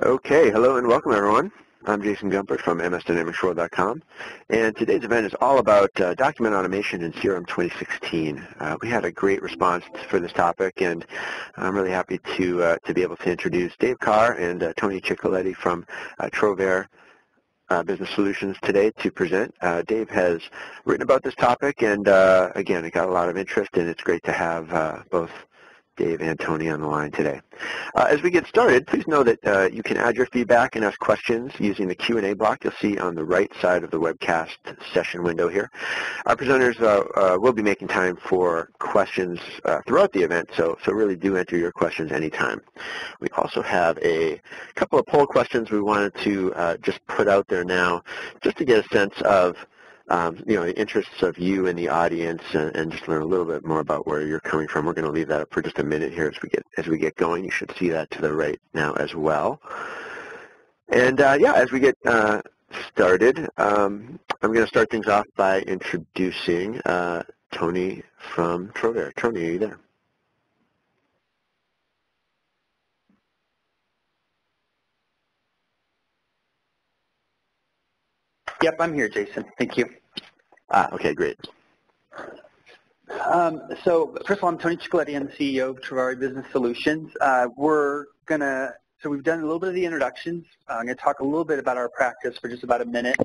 Okay, hello and welcome everyone. I'm Jason Gumpert from msdynamicsworld.com, and today's event is all about uh, document automation in CRM 2016. Uh, we had a great response for this topic, and I'm really happy to uh, to be able to introduce Dave Carr and uh, Tony Ciccoletti from uh, uh, Business Solutions today to present. Uh, Dave has written about this topic, and uh, again, it got a lot of interest, and it's great to have uh, both Dave and Tony on the line today. Uh, as we get started, please know that uh, you can add your feedback and ask questions using the Q&A block you'll see on the right side of the webcast session window here. Our presenters uh, uh will be making time for questions uh, throughout the event, so, so really do enter your questions anytime. We also have a couple of poll questions we wanted to uh, just put out there now just to get a sense of um, you know, the interests of you and the audience and, and, just learn a little bit more about where you're coming from. We're going to leave that up for just a minute here as we get as we get going. You should see that to the right now as well. And uh, yeah, as we get uh, started, um, I'm going to start things off by introducing uh, Tony from Trovare. Tony, are you there? Yep, I'm here, Jason. Thank you. Ah, okay, great. Um, so first of all, I'm Tony Ciccoletti. I'm the CEO of Trovare Business Solutions. Uh, we're going to, so we've done a little bit of the introductions. Uh, I'm going to talk a little bit about our practice for just about a minute.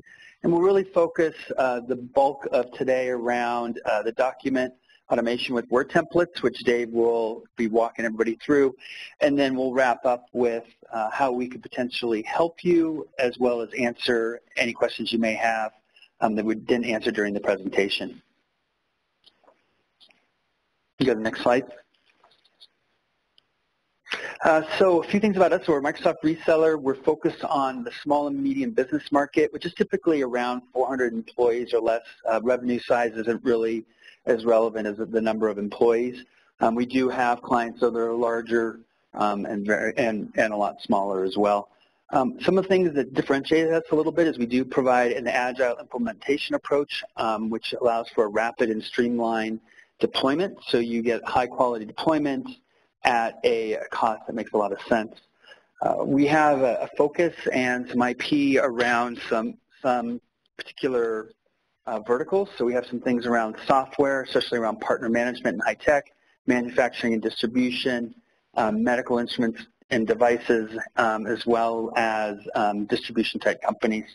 And we'll really focus uh, the bulk of today around uh, the document automation with Word templates, which Dave will be walking everybody through. And then we'll wrap up with uh, how we could potentially help you as well as answer any questions you may have um, that we didn't answer during the presentation. You go to the next slide. Uh, so a few things about us. We're a Microsoft reseller. We're focused on the small and medium business market, which is typically around 400 employees or less. Uh, revenue size isn't really as relevant as the number of employees. Um, we do have clients that are larger um, and, very, and, and a lot smaller as well. Um, some of the things that differentiate us a little bit is we do provide an agile implementation approach, um, which allows for a rapid and streamlined deployment. So you get high quality deployment at a cost that makes a lot of sense. Uh, we have a, a, focus and some IP around some, some particular uh, verticals. So we have some things around software, especially around partner management and high tech, manufacturing and distribution, um, medical instruments and devices, um, as well as um, distribution type companies.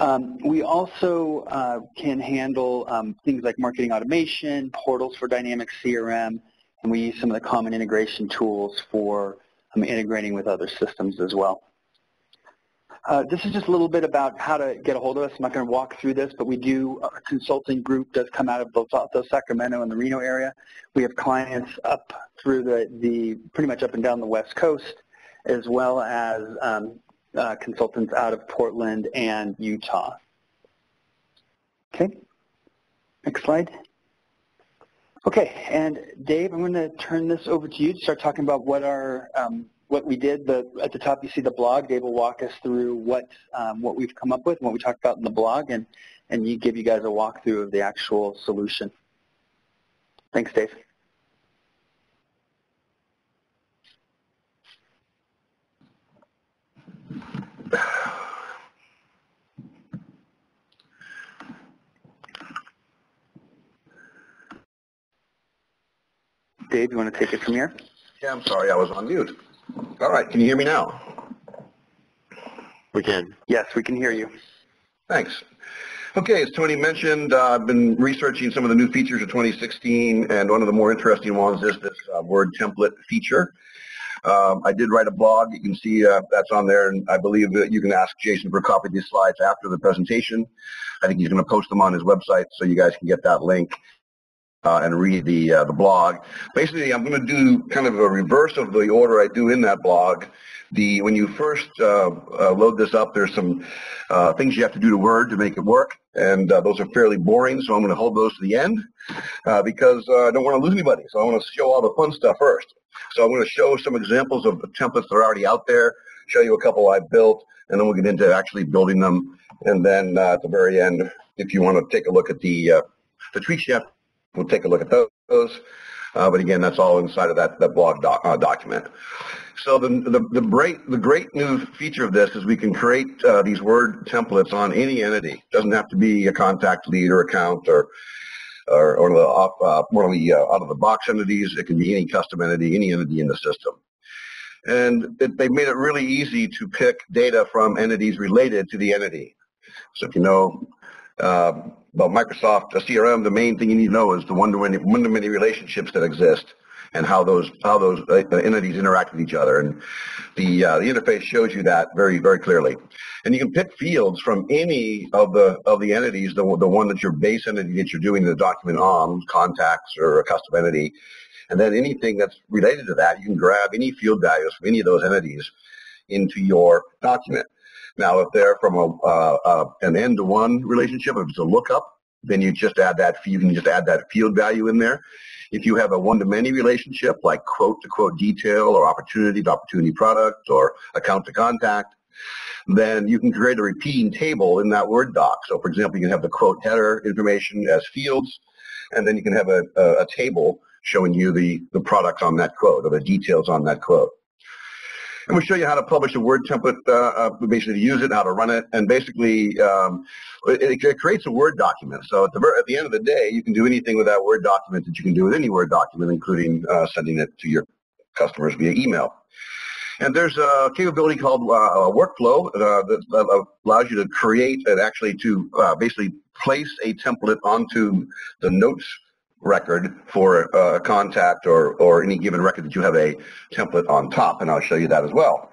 Um, we also uh, can handle um, things like marketing automation, portals for dynamic CRM, and we use some of the common integration tools for um, integrating with other systems as well. Uh, this is just a little bit about how to get a hold of us. I'm not going to walk through this, but we do, a consulting group does come out of both, both Sacramento and the Reno area. We have clients up through the, the pretty much up and down the West Coast, as well as um, uh, consultants out of Portland and Utah. Okay, next slide. Okay, and Dave, I'm going to turn this over to you to start talking about what our um, what we did, the, at the top you see the blog. Dave will walk us through what um, what we've come up with and what we talked about in the blog, and and you give you guys a walkthrough of the actual solution. Thanks, Dave. Dave, you want to take it from here? Yeah, I'm sorry, I was on mute. All right, can you hear me now? We can. Yes, we can hear you. Thanks. Okay, as Tony mentioned, uh, I've been researching some of the new features of 2016, and one of the more interesting ones is this uh, word template feature. Um, I did write a blog. You can see uh, that's on there, and I believe that you can ask Jason for a copy of these slides after the presentation. I think he's going to post them on his website, so you guys can get that link uh, and read the uh, the blog. Basically, I'm going to do kind of a reverse of the order I do in that blog. The when you first uh, uh load this up, there's some uh, things you have to do to Word to make it work, and uh, those are fairly boring. So I'm going to hold those to the end because I don't want to lose anybody. So I want to show all the fun stuff first. So I'm going to show some examples of the templates that are already out there. Show you a couple I built, and then we'll get into actually building them. And then at the very end, if you want to take a look at the the sheet We'll take a look at those. Uh, but again, that's all inside of that, that blog doc, uh, document. So the, the, the, great, the great new feature of this is we can create uh, these Word templates on any entity. It doesn't have to be a contact lead or account or or, or the, uh, one of the uh, out-of-the-box entities. It can be any custom entity, any entity in the system. And it, they've made it really easy to pick data from entities related to the entity. So if you know uh, about Microsoft CRM, the main thing you need to know is the one-to-many, one-to-many relationships that exist and how those how those uh, entities interact with each other. And the uh, the interface shows you that very very clearly. And you can pick fields from any of the of the entities, the the one that your base entity that you're doing the document on, contacts or a custom entity. And then anything that's related to that, you can grab any field values from any of those entities into your document. Now, if they're from a, uh, uh, an end-to-one relationship, if it's a lookup, then you just add that, you can just add that field value in there. If you have a one-to-many relationship, like quote-to-quote detail or opportunity to opportunity product or account to contact, then you can create a repeating table in that Word doc. So for example, you can have the quote header information as fields, and then you can have a, a, a table showing you the, the product on that quote or the details on that quote. And we'll show you how to publish a Word template, uh, uh, basically use it, how to run it, and basically um, it, it, creates a Word document. So at the, at the end of the day, you can do anything with that Word document that you can do with any Word document, including uh, sending it to your customers via email. And there's a capability called uh, workflow uh, that allows you to create and actually to uh, basically place a template onto the notes record for a contact or, or any given record that you have a template on top, and I'll show you that as well.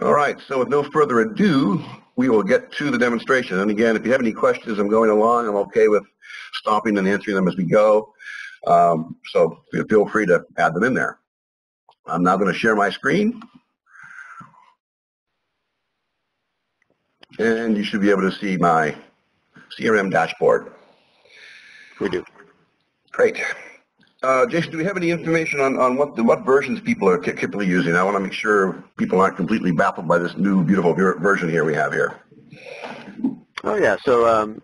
All right, so with no further ado, we will get to the demonstration. And again, if you have any questions, I'm going along. I'm okay with stopping and answering them as we go. Um, so feel free to add them in there. I'm now going to share my screen. And you should be able to see my CRM dashboard. We do. Great. Uh, Jason, do we have any information on, on what the, what versions people are typically using? I want to make sure people aren't completely baffled by this new beautiful version here we have here. Oh yeah, so um,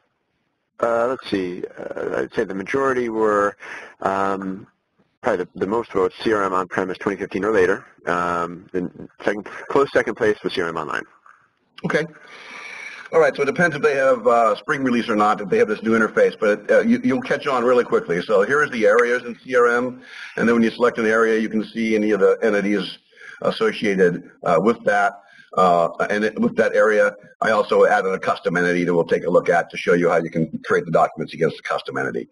uh, let's see. Uh, I'd say the majority were um, probably the, the, most votes CRM on-premise 2015 or later. Um, second, close second place was CRM Online. Okay. All right, so it depends if they have uh, spring release or not, if they have this new interface, but uh, you, will catch on really quickly. So here is the areas in CRM, and then when you select an area, you can see any of the entities associated uh, with that. Uh, and it, with that area, I also added a custom entity that we'll take a look at to show you how you can create the documents against the custom entity.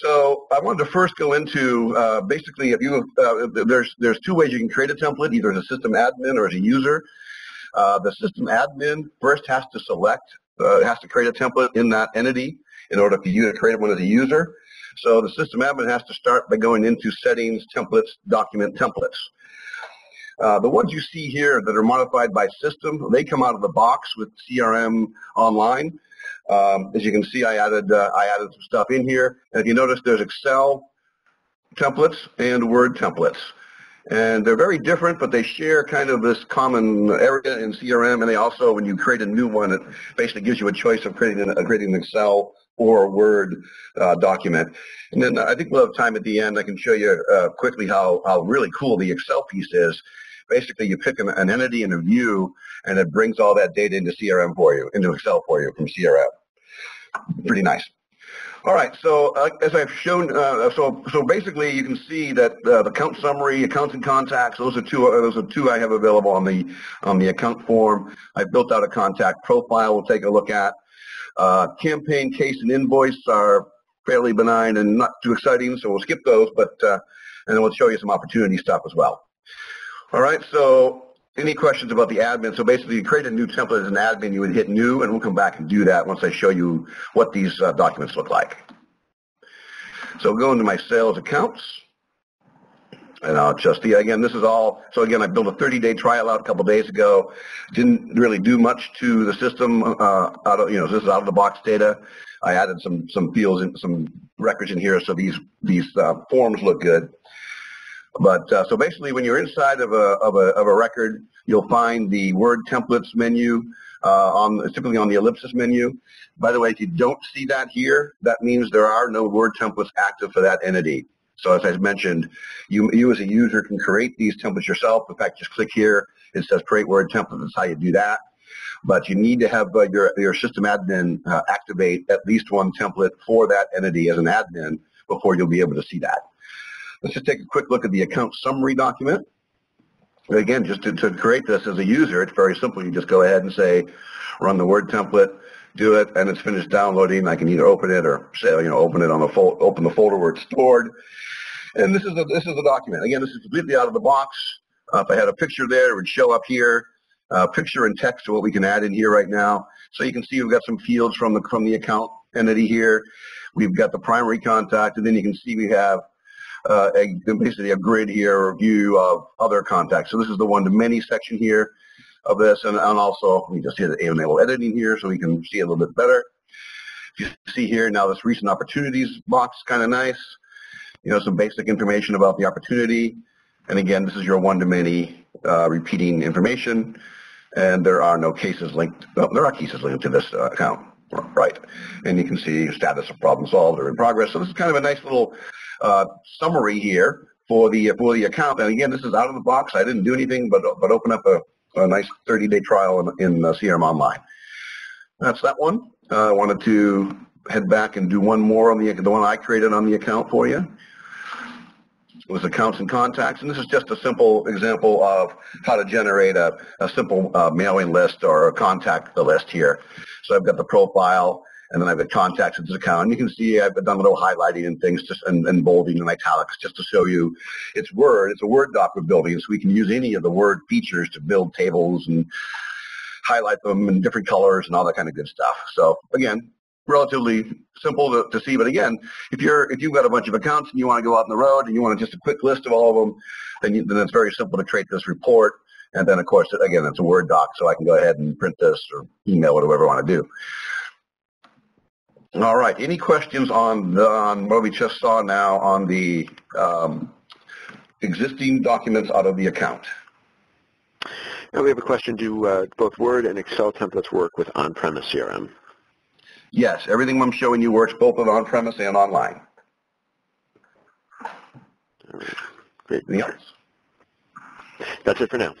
So I wanted to first go into uh, basically if you uh, there's there's two ways you can create a template, either as a system admin or as a user. Uh, the system admin first has to select, uh, has to create a template in that entity in order for you to create one as a user. So the system admin has to start by going into settings, templates, document templates. Uh, the ones you see here that are modified by system, they come out of the box with CRM Online. Um, as you can see, I added uh, I added some stuff in here. And if you notice, there's Excel templates and Word templates. And they're very different, but they share kind of this common area in CRM. And they also, when you create a new one, it basically gives you a choice of creating an, creating an Excel or Word uh, document. And then I think we'll have time at the end. I can show you uh, quickly how, how really cool the Excel piece is. Basically, you pick an, an entity and a view, and it brings all that data into CRM for you, into Excel for you from CRM. Pretty nice. All right, so uh, as I've shown, uh, so so basically you can see that uh, the account summary, accounts and contacts, those are two. Uh, those are two I have available on the on the account form. I've built out a contact profile. We'll take a look at. Uh, campaign, case, and invoice are fairly benign and not too exciting, so we'll skip those. But uh, and then we'll show you some opportunity stuff as well. All right, so any questions about the admin? So basically, you create a new template as an admin, you would hit new, and we'll come back and do that once I show you what these uh, documents look like. So go into my sales accounts, and I'll just, yeah, again, this is all, so again, I built a 30-day trial out a couple days ago. Didn't really do much to the system, uh, out of, you know, this is out-of-the-box data. I added some, some fields and some records in here, so these, these uh, forms look good. But uh, so basically, when you're inside of a, of a, of a record, you'll find the Word templates menu uh, on typically on the ellipsis menu. By the way, if you don't see that here, that means there are no Word templates active for that entity. So as I mentioned, you, you as a user can create these templates yourself. In fact, just click here. It says create Word template. That's how you do that. But you need to have uh, your, your system admin uh, activate at least one template for that entity as an admin before you'll be able to see that. Let's just take a quick look at the account summary document. Again, just to, to create this as a user, it's very simple. You just go ahead and say, run the Word template, do it, and it's finished downloading. I can either open it or say, you know, open it on the open the folder where it's stored. And this is a, this is the document. Again, this is completely out of the box. Uh, if I had a picture there, it would show up here. Uh, picture and text are what we can add in here right now. So you can see we've got some fields from the from the account entity here. We've got the primary contact, and then you can see we have uh, a, basically a grid here or view of other contacts. So this is the one-to-many section here of this, and, and also we just hit enable editing here so we can see a little bit better. You see here now this recent opportunities box, kind of nice. You know, some basic information about the opportunity. And again, this is your one-to-many uh, repeating information, and there are no cases linked. Well, there are cases linked to this uh, account, right? And you can see status of problem solved or in progress. So this is kind of a nice little uh, summary here for the for the account. And again, this is out of the box. I didn't do anything but but open up a, a nice 30-day trial in, in uh, CRM Online. That's that one. Uh, I wanted to head back and do one more on the the one I created on the account for you. It was accounts and contacts, and this is just a simple example of how to generate a, a simple uh, mailing list or a contact list here. So I've got the profile, and then I've got contacts in this account. And you can see I've done a little highlighting and things just and, and bolding and italics just to show you it's Word. It's a Word doc we're building, so we can use any of the Word features to build tables and highlight them in different colors and all that kind of good stuff. So again, relatively simple to, to see. But again, if you're if you've got a bunch of accounts and you want to go out on the road and you want just a quick list of all of them, then, you, then it's very simple to create this report. And then, of course, again, it's a Word doc, so I can go ahead and print this or email it, or whatever I want to do. All right. Any questions on, the, on what we just saw now on the um, existing documents out of the account? Now we have a question. Do uh, both Word and Excel templates work with on-premise CRM? Yes. Everything I'm showing you works both with on-premise and online. All right. Great. Anything else? That's it for now.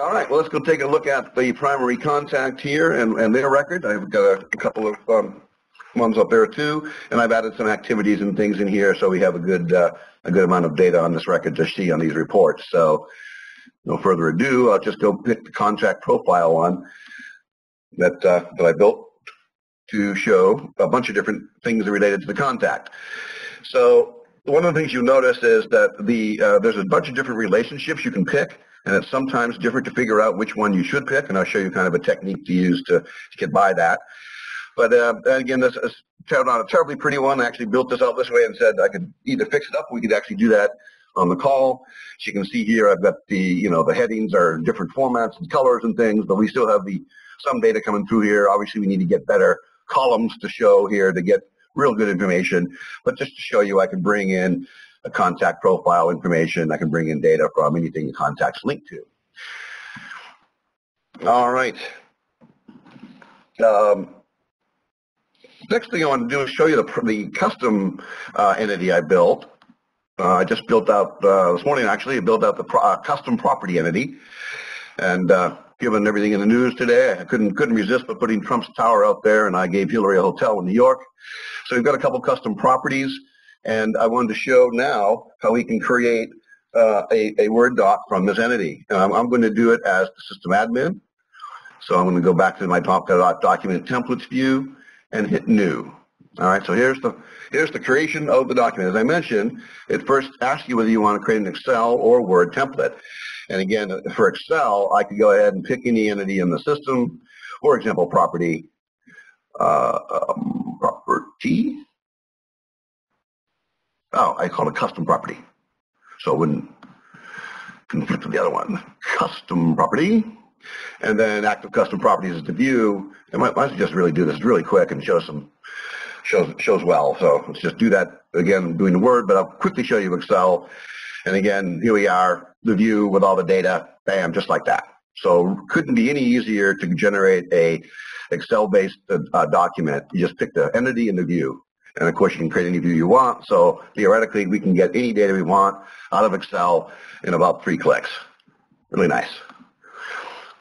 All right. Well, let's go take a look at the primary contact here and, and their record. I've got a, a couple of um, ones up there too, and I've added some activities and things in here so we have a good uh, a good amount of data on this record to see on these reports. So no further ado, I'll just go pick the contact profile one that uh, that I built to show a bunch of different things related to the contact. So one of the things you'll notice is that the uh, there's a bunch of different relationships you can pick, and it's sometimes different to figure out which one you should pick, and I'll show you kind of a technique to use to, to get by that. But uh, again, this is not a terribly pretty one. I actually built this out this way and said I could either fix it up. We could actually do that on the call. As you can see here, I've got the, you know, the headings are different formats and colors and things, but we still have the some data coming through here. Obviously, we need to get better columns to show here to get real good information. But just to show you, I can bring in a contact profile information. I can bring in data from anything the contact's linked to. All right. Um, next thing I want to do is show you the, the custom uh, entity I built. Uh, I just built out, uh, this morning actually, I built out the pro uh, custom property entity. And uh, given everything in the news today, I couldn't, couldn't resist but putting Trump's tower out there and I gave Hillary a hotel in New York. So we've got a couple custom properties and I wanted to show now how we can create uh, a, a Word doc from this entity. And I'm, I'm going to do it as the system admin. So I'm going to go back to my document templates view and hit new. All right, so here's the here's the creation of the document. As I mentioned, it first asks you whether you want to create an Excel or Word template. And again, for Excel, I could go ahead and pick any entity in the system, for example, property, uh, um, property. Oh, I call it custom property. So it wouldn't conflict with the other one. Custom property. And then active custom properties is the view. And might, might just really do this really quick and show some shows shows well. So let's just do that again, doing the Word, but I'll quickly show you Excel. And again, here we are, the view with all the data, bam, just like that. So couldn't be any easier to generate a Excel-based uh, document. You just pick the entity and the view. And of course, you can create any view you want. So theoretically, we can get any data we want out of Excel in about three clicks. Really nice.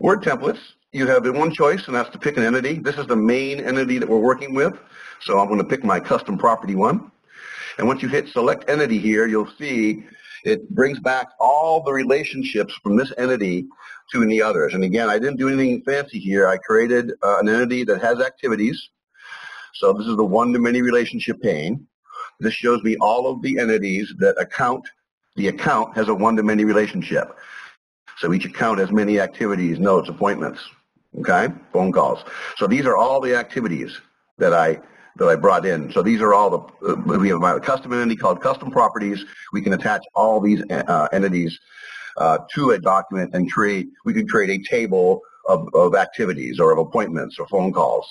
Word templates, you have one choice, and that's to pick an entity. This is the main entity that we're working with. So I'm going to pick my custom property one. And once you hit select entity here, you'll see it brings back all the relationships from this entity to any others. And again, I didn't do anything fancy here. I created uh, an entity that has activities. So this is the one-to-many relationship pane. This shows me all of the entities that account, the account has a one-to-many relationship. So each account has many activities, notes, appointments, okay, phone calls. So these are all the activities that I that I brought in. So these are all the, uh, we have a custom entity called custom properties. We can attach all these uh, entities uh, to a document and create, we can create a table of, of activities or of appointments or phone calls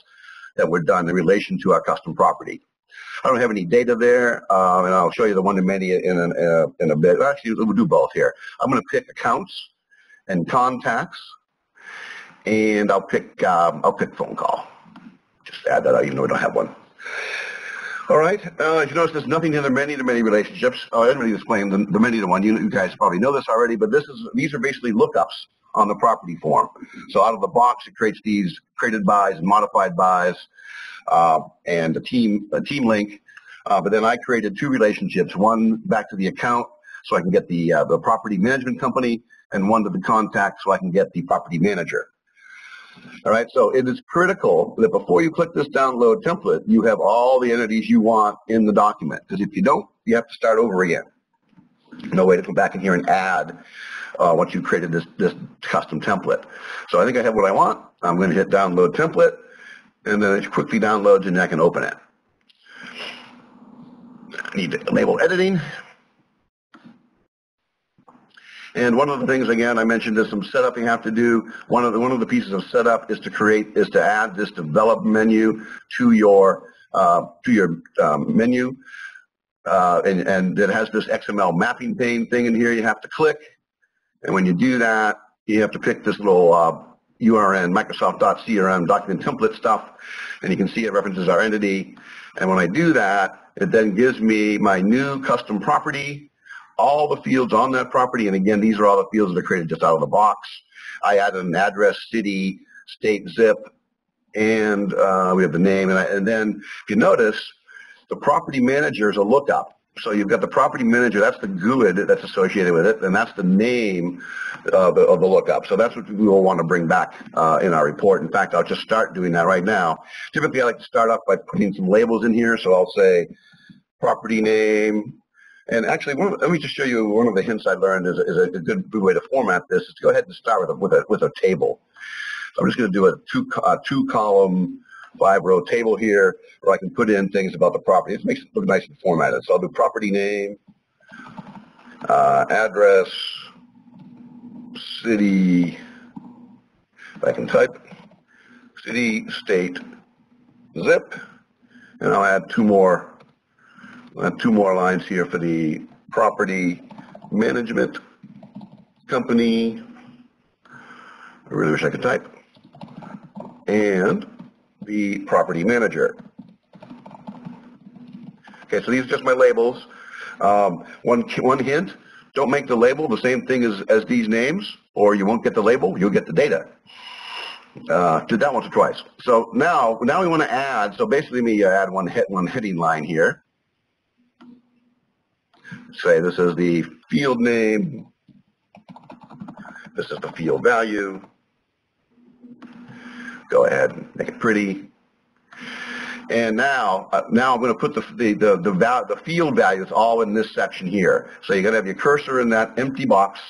that were done in relation to our custom property. I don't have any data there, um, and I'll show you the one-to-many in, an, uh, in a bit. Actually, we'll do both here. I'm going to pick accounts and contacts, and I'll pick um, I'll pick phone call. Just add that out, even though we don't have one. All right. Uh, you notice there's nothing in the many-to-many relationships. Oh, I didn't really explain the, the many-to-one. You, you guys probably know this already, but this is these are basically lookups on the property form. So out of the box, it creates these created bys and modified bys uh, and a team a team link. Uh, but then I created two relationships: one back to the account, so I can get the uh, the property management company, and one to the contact, so I can get the property manager. All right, so it is critical that before you click this download template, you have all the entities you want in the document. Because if you don't, you have to start over again. No way to come back in here and add uh, once you've created this, this custom template. So I think I have what I want. I'm going to hit download template, and then it quickly downloads, and I can open it. I need to enable editing. And one of the things, again, I mentioned there's some setup you have to do. One of the one of the pieces of setup is to create is to add this develop menu to your uh, to your um, menu, uh, and and it has this XML mapping pane thing in here. You have to click, and when you do that, you have to pick this little uh, URN Microsoft.crm document template stuff, and you can see it references our entity. And when I do that, it then gives me my new custom property all the fields on that property, and again, these are all the fields that are created just out of the box. I added an address, city, state, zip, and uh, we have the name. And, I, and then if you notice, the property manager is a lookup. So you've got the property manager, that's the GUID that's associated with it, and that's the name of the, of the lookup. So that's what we will want to bring back uh, in our report. In fact, I'll just start doing that right now. Typically, I like to start off by putting some labels in here. So I'll say property name, and actually, one, let me just show you one of the hints I learned is, is a, good way to format this is to go ahead and start with a, with a, with a table. So I'm just going to do a two, uh, two column, five row table here where I can put in things about the property. It makes it look nice and formatted. So I'll do property name, uh, address, city, if I can type, city, state, zip, and I'll add two more Have two more lines here for the property management company. I really wish I could type. And the property manager. Okay, so these are just my labels. Um, one, one hint, don't make the label the same thing as, as these names, or you won't get the label, you'll get the data. Uh, did that once or twice. So now, now we want to add, so basically me add one, hit, one heading line here say this is the field name, this is the field value. Go ahead and make it pretty. And now, uh, now I'm going to put the the the, the, val the field values all in this section here. So you're going to have your cursor in that empty box.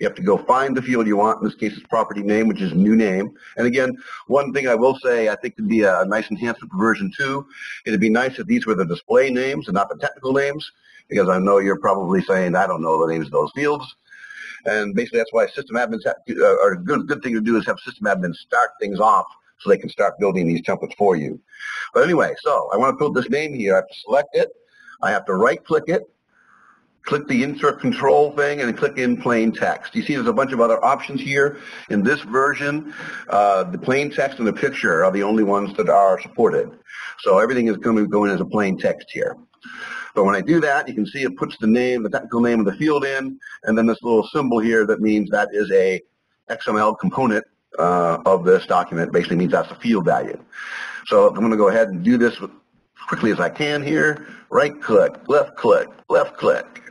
You have to go find the field you want. In this case, it's property name, which is new name. And again, one thing I will say, I think it would be a nice enhancement for version two. It'd be nice if these were the display names and not the technical names because I know you're probably saying, I don't know the names of those fields. And basically that's why system admins uh, are a good, good thing to do is have system admins start things off so they can start building these templates for you. But anyway, so I want to put this name here. I have to select it. I have to right click it, click the insert control thing and click in plain text. You see there's a bunch of other options here. In this version, uh, the plain text and the picture are the only ones that are supported. So everything is going to go in as a plain text here. But when I do that, you can see it puts the name, the technical name of the field in, and then this little symbol here that means that is a XML component uh, of this document. Basically means that's the field value. So I'm going to go ahead and do this quickly as I can here. Right click, left click, left click,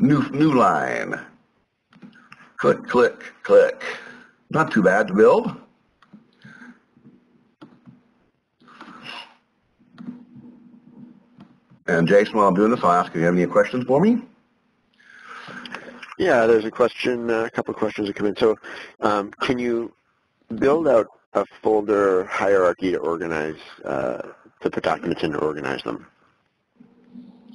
new, new line. Click, click, click. Not too bad to build. And Jason, while I'm doing this, I'll ask if you have any questions for me. Yeah, there's a question, uh, a couple of questions that come in. So um, can you build out a folder hierarchy to organize, uh, to put documents in to organize them?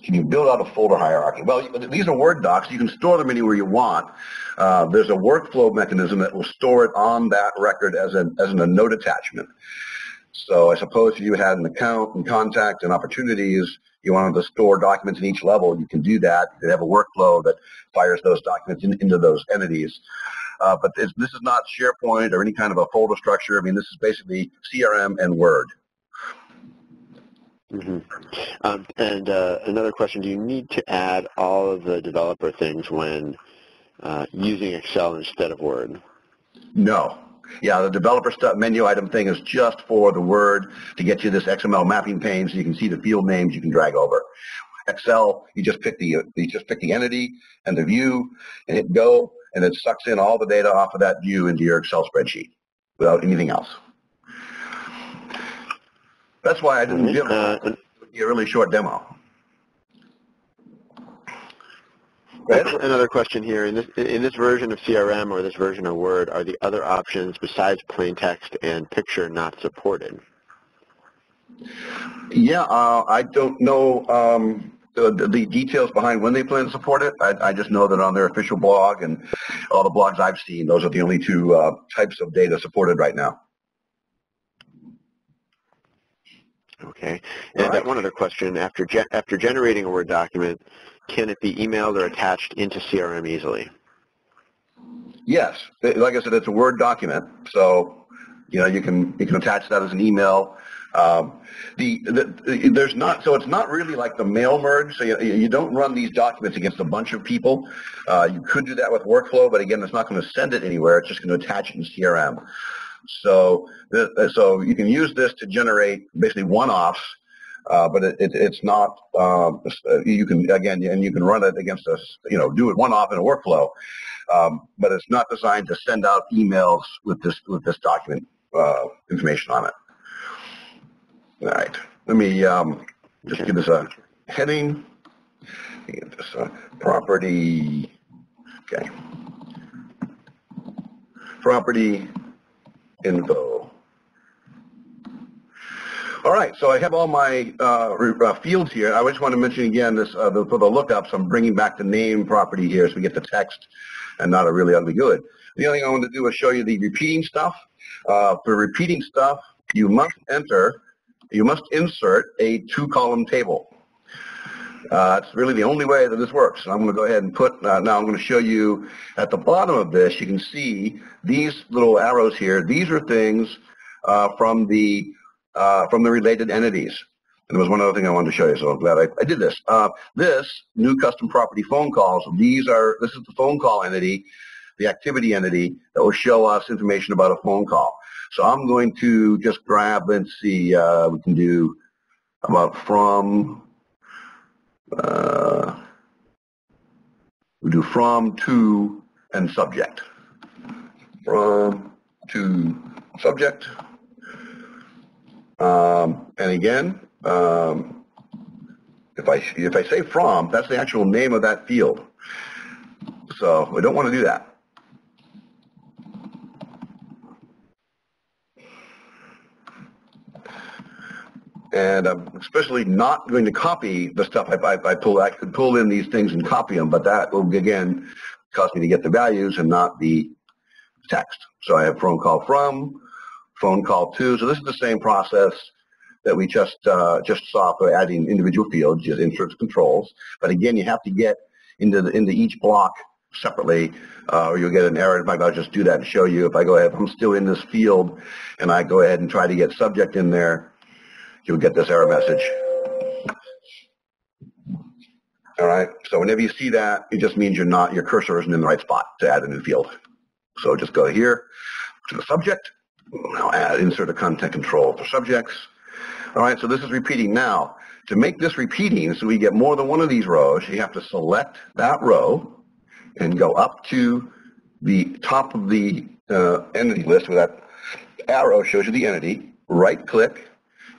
Can you build out a folder hierarchy? Well, these are Word docs. You can store them anywhere you want. Uh, there's a workflow mechanism that will store it on that record as, a, as a note attachment. So I suppose if you had an account and contact and opportunities, you wanted to store documents in each level, you can do that. You can have a workflow that fires those documents in, into those entities. Uh, but this, this is not SharePoint or any kind of a folder structure. I mean, this is basically CRM and Word. Mm-hmm. Um, and uh, another question, do you need to add all of the developer things when uh, using Excel instead of Word? No, yeah, the developer stuff menu item thing is just for the Word to get you this XML mapping pane so you can see the field names you can drag over. Excel, you just pick the you just pick the entity and the view and hit go, and it sucks in all the data off of that view into your Excel spreadsheet without anything else. That's why I didn't give uh, a really short demo. Another question here. In this, in this version of CRM or this version of Word, are the other options besides plain text and picture not supported? Yeah, uh, I don't know um, the, the, details behind when they plan to support it. I, I, just know that on their official blog and all the blogs I've seen, those are the only two uh, types of data supported right now. Okay. And right. one other question. After, ge after generating a Word document, can it be emailed or attached into CRM easily? Yes. Like I said, it's a Word document. So, you know, you can, you can attach that as an email. Um, the, the, there's not so it's not really like the mail merge. So you, you don't run these documents against a bunch of people. Uh, you could do that with workflow, but again, it's not going to send it anywhere. It's just going to attach it in CRM. So so you can use this to generate basically one-offs uh, but it, it, it's not, um, uh, you can, again, and you can run it against us, you know, do it one off in a workflow, um, but it's not designed to send out emails with this, with this document uh, information on it. All right, let me um, just give this a heading. Get this a property, okay. Property info. All right, so I have all my uh, uh, fields here. I just want to mention again this uh, the, for the lookups. I'm bringing back the name property here so we get the text and not a really ugly GUID. The only thing I want to do is show you the repeating stuff. Uh, for repeating stuff, you must enter, you must insert a two-column table. Uh, it's really the only way that this works. I'm going to go ahead and put, uh, now I'm going to show you at the bottom of this, you can see these little arrows here. These are things uh, from the uh, from the related entities. And there was one other thing I wanted to show you, so I'm glad I, I did this. Uh, this new custom property phone calls, these are, this is the phone call entity, the activity entity that will show us information about a phone call. So I'm going to just grab and see, uh, we can do about from, uh, we do from, to, and subject. From, to, subject. Um, and again, um, if I if I say from, that's the actual name of that field. So we don't want to do that. and I'm especially not going to copy the stuff I, I, I, pull. I could pull in these things and copy them, but that will again cost me to get the values and not the text. So I have phone call from, phone call to. So this is the same process that we just uh, just saw for adding individual fields, just inserts controls. But again, you have to get into the, into each block separately, uh, or you'll get an error. Maybe I'll just do that to show you. If I go ahead, if I'm still in this field, and I go ahead and try to get subject in there, you'll get this error message. All right. So whenever you see that, it just means you're not your cursor isn't in the right spot to add a new field. So just go here to the subject. Now add insert a content control for subjects. All right. So this is repeating now. To make this repeating, so we get more than one of these rows, you have to select that row and go up to the top of the uh, entity list where that arrow shows you the entity. Right click,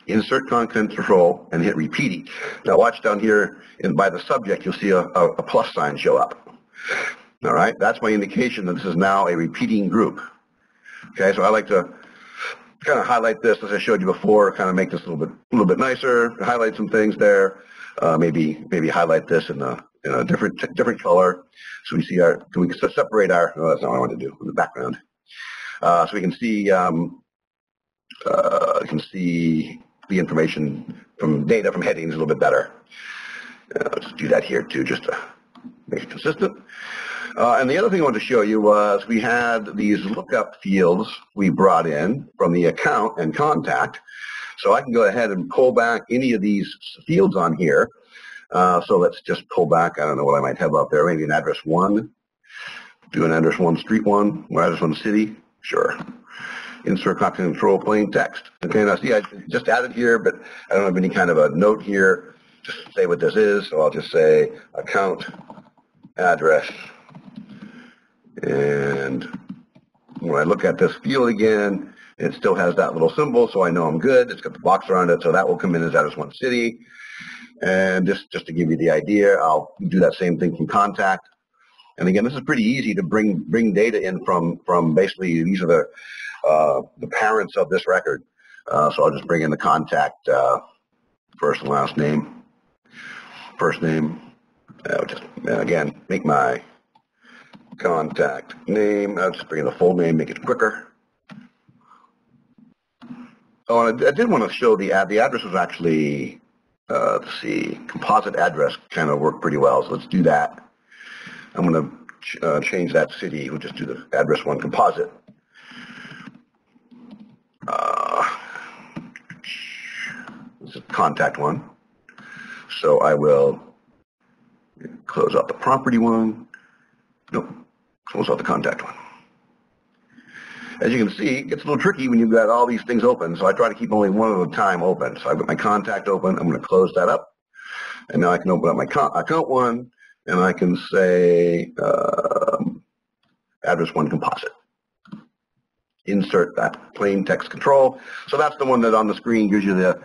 insert content control, and hit repeating. Now watch down here in, by the subject, you'll see a, a, a plus sign show up. All right, that's my indication that this is now a repeating group. Okay, so I like to kind of highlight this as I showed you before, kind of make this a little bit a little bit nicer, highlight some things there. Uh, maybe maybe highlight this in a, in a different different color, so we see our can we separate our. Oh, that's not what I want to do in the background. Uh, so we can see um, uh, can see the information from data from headings a little bit better. Uh, let's do that here too, just to make it consistent. Uh, and the other thing I wanted to show you was we had these lookup fields we brought in from the account and contact. So I can go ahead and pull back any of these fields on here. Uh, so let's just pull back, I don't know what I might have up there, maybe an address one. Do an address one street one, or address one city, sure insert content control plain text. Okay, now see, I just added here, but I don't have any kind of a note here. Just say what this is, so I'll just say account address. And when I look at this field again, it still has that little symbol, so I know I'm good. It's got the box around it, so that will come in as address one city. And just, just to give you the idea, I'll do that same thing from contact. And again, this is pretty easy to bring bring data in from from basically these are the uh, the parents of this record. Uh, so I'll just bring in the contact uh, first and last name, first name. I'll just again make my contact name. I'll just bring in the full name, make it quicker. Oh, and I, did want to show the ad. The address was actually, uh, let's see, composite address kind of worked pretty well. So let's do that. I'm going to ch uh, change that city. We'll just do the address one composite. Uh, this is contact one. So I will close out the property one. Nope, close out the contact one. As you can see, it gets a little tricky when you've got all these things open, so I try to keep only one at a time open. So I've got my contact open. I'm going to close that up. And now I can open up my account one, and I can say um, address one composite. Insert that plain text control. So that's the one that on the screen gives you the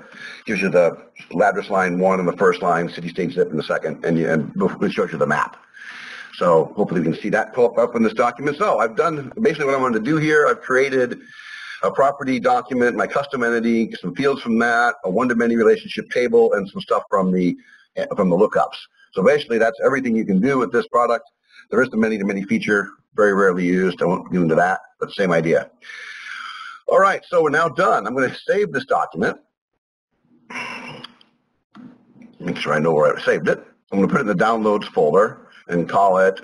gives you the address line one in the first line, city state zip in the second, and, you, and it shows you the map. So hopefully we can see that pull up in this document. So I've done basically what I wanted to do here. I've created a property document, my custom entity, some fields from that, a one-to-many relationship table, and some stuff from the from the lookups. So basically, that's everything you can do with this product. There is the many-to-many feature, very rarely used. I won't get into that, but same idea. All right, so we're now done. I'm going to save this document. Make sure I know where I saved it. I'm going to put it in the downloads folder and call it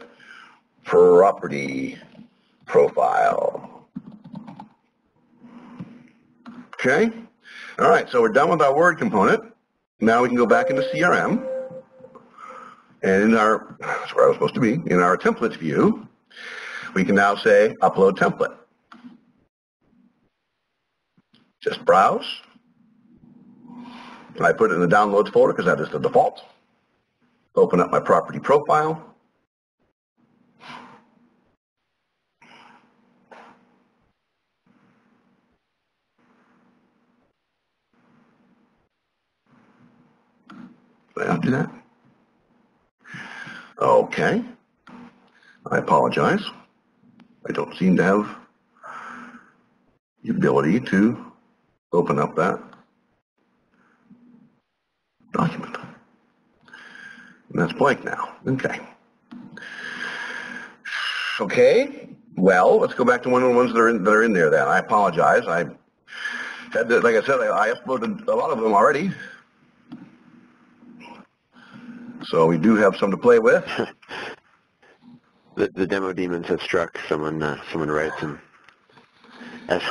property profile. Okay. All right, so we're done with our Word component. Now we can go back into CRM. And in our, that's where I was supposed to be, in our templates view, we can now say upload template. Just browse. I put it in the downloads folder because that is the default. Open up my property profile. Do that? Okay. I apologize. I don't seem to have the ability to open up that document. And that's blank now. Okay. Okay. Well, let's go back to one of the ones that are in, that are in there then. I apologize. I had to, like I said, I, I uploaded a lot of them already. So we do have some to play with. the, the demo demons have struck. Someone uh, someone writes and as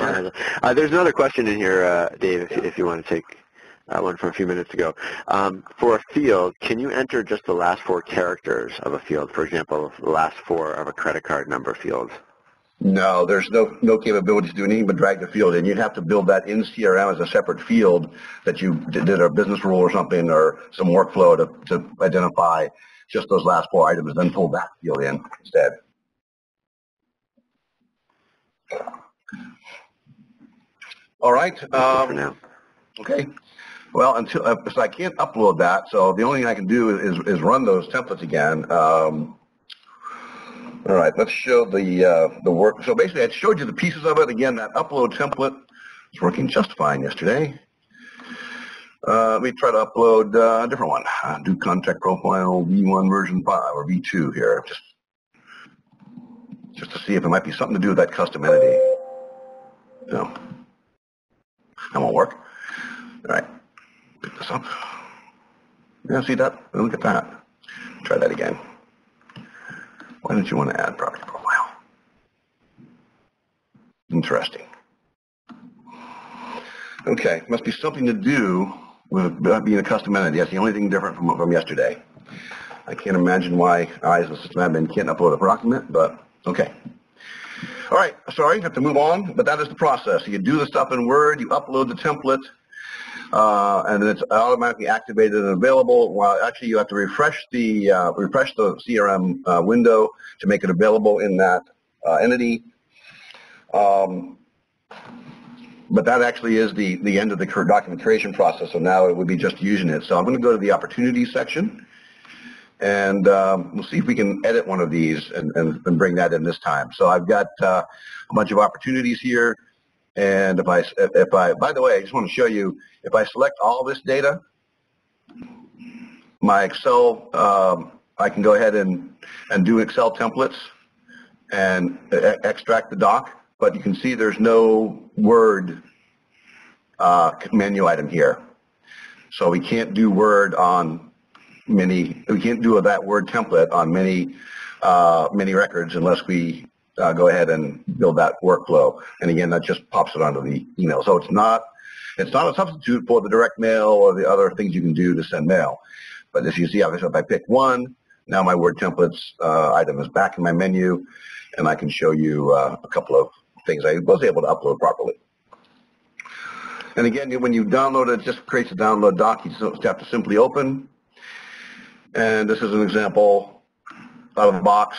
uh, there's another question in here, uh, Dave, if, if you want to take uh, one from a few minutes ago. Um, for a field, can you enter just the last four characters of a field? For example, the last four of a credit card number field. No, there's no no capability to do anything but drag the field in. You'd have to build that in CRM as a separate field that you did a business rule or something or some workflow to, to identify just those last four items, then pull that field in instead. All right. Um, okay. Well, until uh, so I can't upload that, so the only thing I can do is is run those templates again. Um, all right, let's show the uh, the work. So basically, I showed you the pieces of it. Again, that upload template was working just fine yesterday. Uh, let me try to upload uh, a different one. Uh, do contact profile V1 version 5 or V2 here, just just to see if it might be something to do with that custom entity. No, that won't work. All right, pick this up. Yeah, see that? Look at that. Try that again. Why don't you want to add product profile? Interesting. Okay, must be something to do with being a custom entity. That's the only thing different from, from yesterday. I can't imagine why I, as a system admin, can't upload a document, but okay. All right, sorry, have to move on, but that is the process. You do the stuff in Word, you upload the template, uh, and it's automatically activated and available. Well, actually, you have to refresh the uh, refresh the CRM uh, window to make it available in that uh, entity. Um, but that actually is the the end of the documentation process. So now it would be just using it. So I'm going to go to the opportunities section, and um, we'll see if we can edit one of these and, and, and bring that in this time. So I've got uh, a bunch of opportunities here. And if I, if I, by the way, I just want to show you, if I select all this data, my Excel, um, I can go ahead and, and do Excel templates and extract the doc, but you can see there's no Word uh, menu item here. So we can't do Word on many, we can't do that Word template on many, uh, many records unless we uh, go ahead and build that workflow. And again, that just pops it onto the email. So it's not it's not a substitute for the direct mail or the other things you can do to send mail. But as you see, obviously, if I pick one, now my word templates uh, item is back in my menu, and I can show you uh, a couple of things I was able to upload properly. And again, when you download it, it just creates a download doc. You just have to simply open. And this is an example out of the box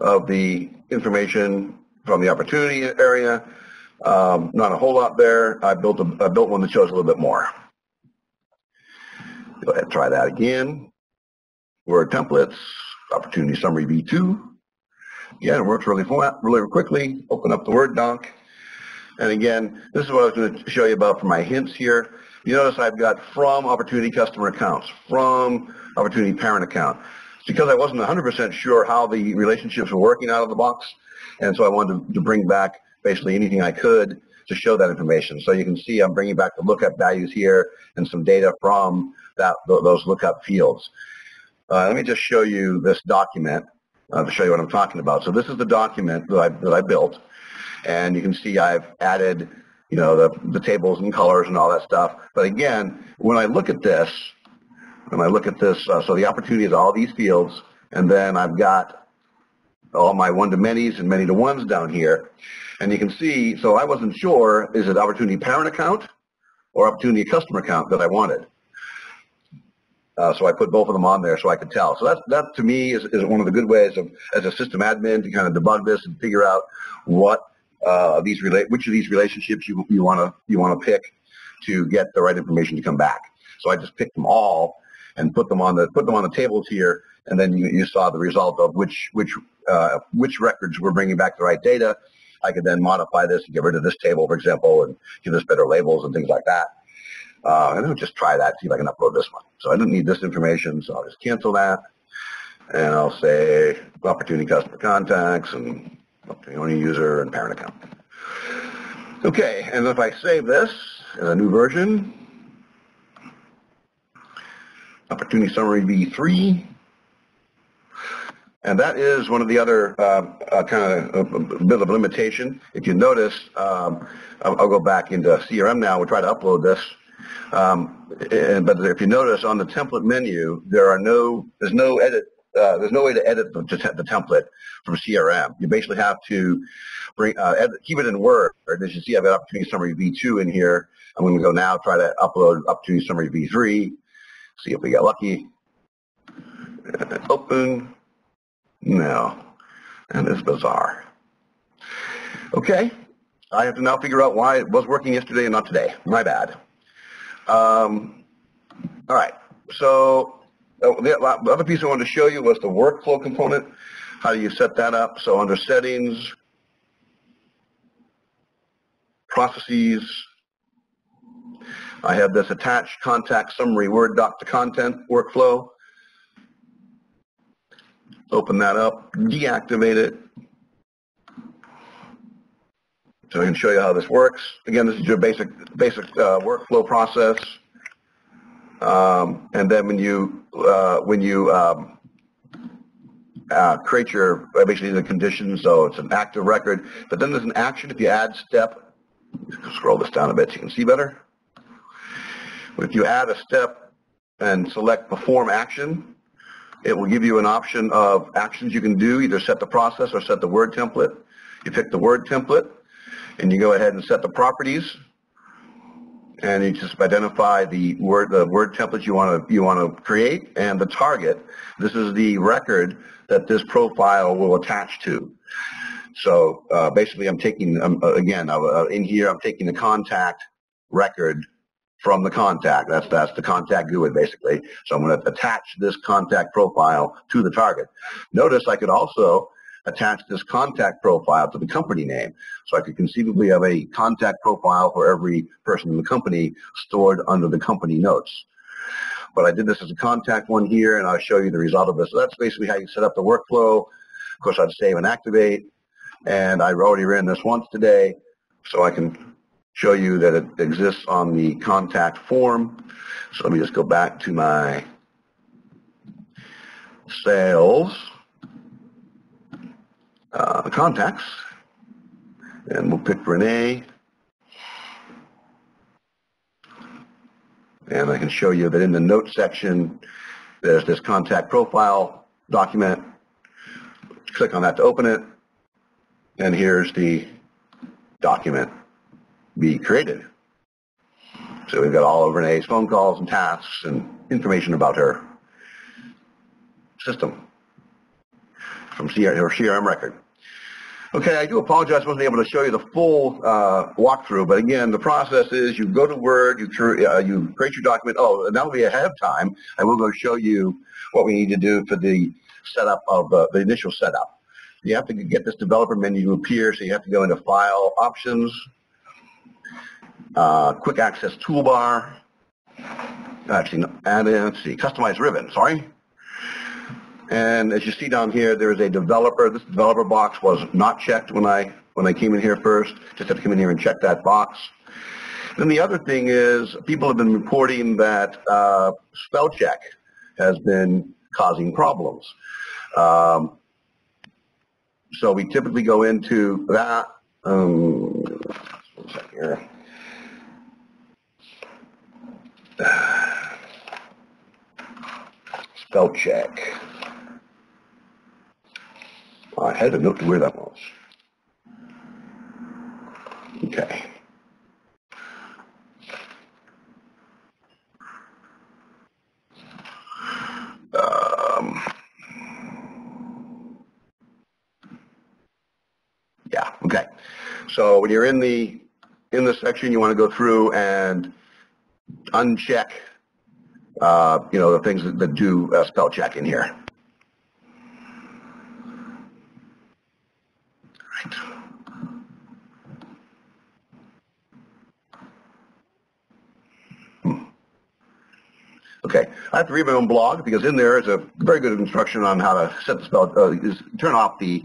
of the information from the opportunity area. Um, not a whole lot there. I built, a, I built one that shows a little bit more. Go ahead and try that again. Word templates, opportunity summary V2. Again, it works really, really quickly. Open up the Word doc. And again, this is what I was going to show you about for my hints here. You notice I've got from opportunity customer accounts, from opportunity parent account because I wasn't 100% sure how the relationships were working out of the box. And so I wanted to bring back basically anything I could to show that information. So you can see I'm bringing back the lookup values here and some data from that those lookup fields. Uh, let me just show you this document uh, to show you what I'm talking about. So this is the document that I, that I built. And you can see I've added, you know, the, the tables and colors and all that stuff. But again, when I look at this, and I look at this, uh, so the opportunity is all these fields, and then I've got all my one-to-manys and many-to-ones down here. And you can see, so I wasn't sure, is it opportunity parent account or opportunity customer account that I wanted? Uh, so I put both of them on there so I could tell. So that, that to me is, is one of the good ways of, as a system admin, to kind of debug this and figure out what uh, these relate, which of these relationships you you want to you want to pick to get the right information to come back. So I just picked them all and put them on the put them on the tables here, and then you, you saw the result of which which uh, which records were bringing back the right data. I could then modify this and get rid of this table, for example, and give this better labels and things like that. Uh, and I'll just try that, see if I can upload this one. So I don't need this information, so I'll just cancel that. And I'll say opportunity customer contacts and opportunity user and parent account. Okay, and if I save this in a new version, Opportunity Summary V3. And that is one of the other uh, uh, kind of a, bit of limitation. If you notice, um, I'll, I'll, go back into CRM now. We'll try to upload this. Um, and, but if you notice on the template menu, there are no, there's no edit, uh, there's no way to edit the, the, template from CRM. You basically have to bring, uh, edit, keep it in Word. As you see, I've got Opportunity Summary V2 in here. I'm going to go now try to upload Opportunity Summary V3. See if we get lucky. Open. No. And it's bizarre. Okay. I have to now figure out why it was working yesterday and not today. My bad. Um, all right. So uh, the other piece I wanted to show you was the workflow component. How do you set that up? So under settings, processes, I have this attached contact summary Word doc to content workflow open that up, deactivate it. So I can show you how this works. Again, this is your basic basic uh, workflow process. Um, and then when you uh, when you um, uh, create your basically the conditions, so it's an active record. But then there's an action if you add step. Scroll this down a bit so you can see better. If you add a step and select perform action, it will give you an option of actions you can do, either set the process or set the Word template. You pick the Word template, and you go ahead and set the properties, and you just identify the word the word template you want to you want to create and the target. This is the record that this profile will attach to. So uh, basically, I'm taking um, again uh, in here. I'm taking the contact record from the contact. That's that's the contact GUID basically. So I'm going to attach this contact profile to the target. Notice I could also attach this contact profile to the company name. So I could conceivably have a contact profile for every person in the company stored under the company notes. But I did this as a contact one here, and I'll show you the result of this. So that's basically how you set up the workflow. Of course, I'd save and activate. And I already ran this once today, so I can show you that it exists on the contact form. So let me just go back to my sales uh, contacts and we'll pick Renee. And I can show you that in the notes section, there's this contact profile document. Click on that to open it. And here's the document be created. So we've got all of Renee's phone calls and tasks and information about her system from CR, her CRM record. Okay, I do apologize I wasn't able to show you the full uh, walkthrough, but again, the process is you go to Word, you, uh, you create your document. Oh, and that'll be ahead of time. I will go show you what we need to do for the setup of uh, the initial setup. You have to get this developer menu to appear, so you have to go into File, Options, uh, quick access toolbar. Actually, add in, let's see, customize ribbon, sorry. And as you see down here, there is a developer. This developer box was not checked when I when I came in here first. Just had to come in here and check that box. Then the other thing is people have been reporting that uh, spell check has been causing problems. Um, so we typically go into that. Um, here. Spell check. I had to note where that was. Okay. Um, yeah, okay. So when you're in the in the section, you want to go through and uncheck, uh, you know, the things that, that do uh, spell check in here. Right. Hmm. Okay, I have to read my own blog because in there is a very good instruction on how to set the spell, uh, turn off the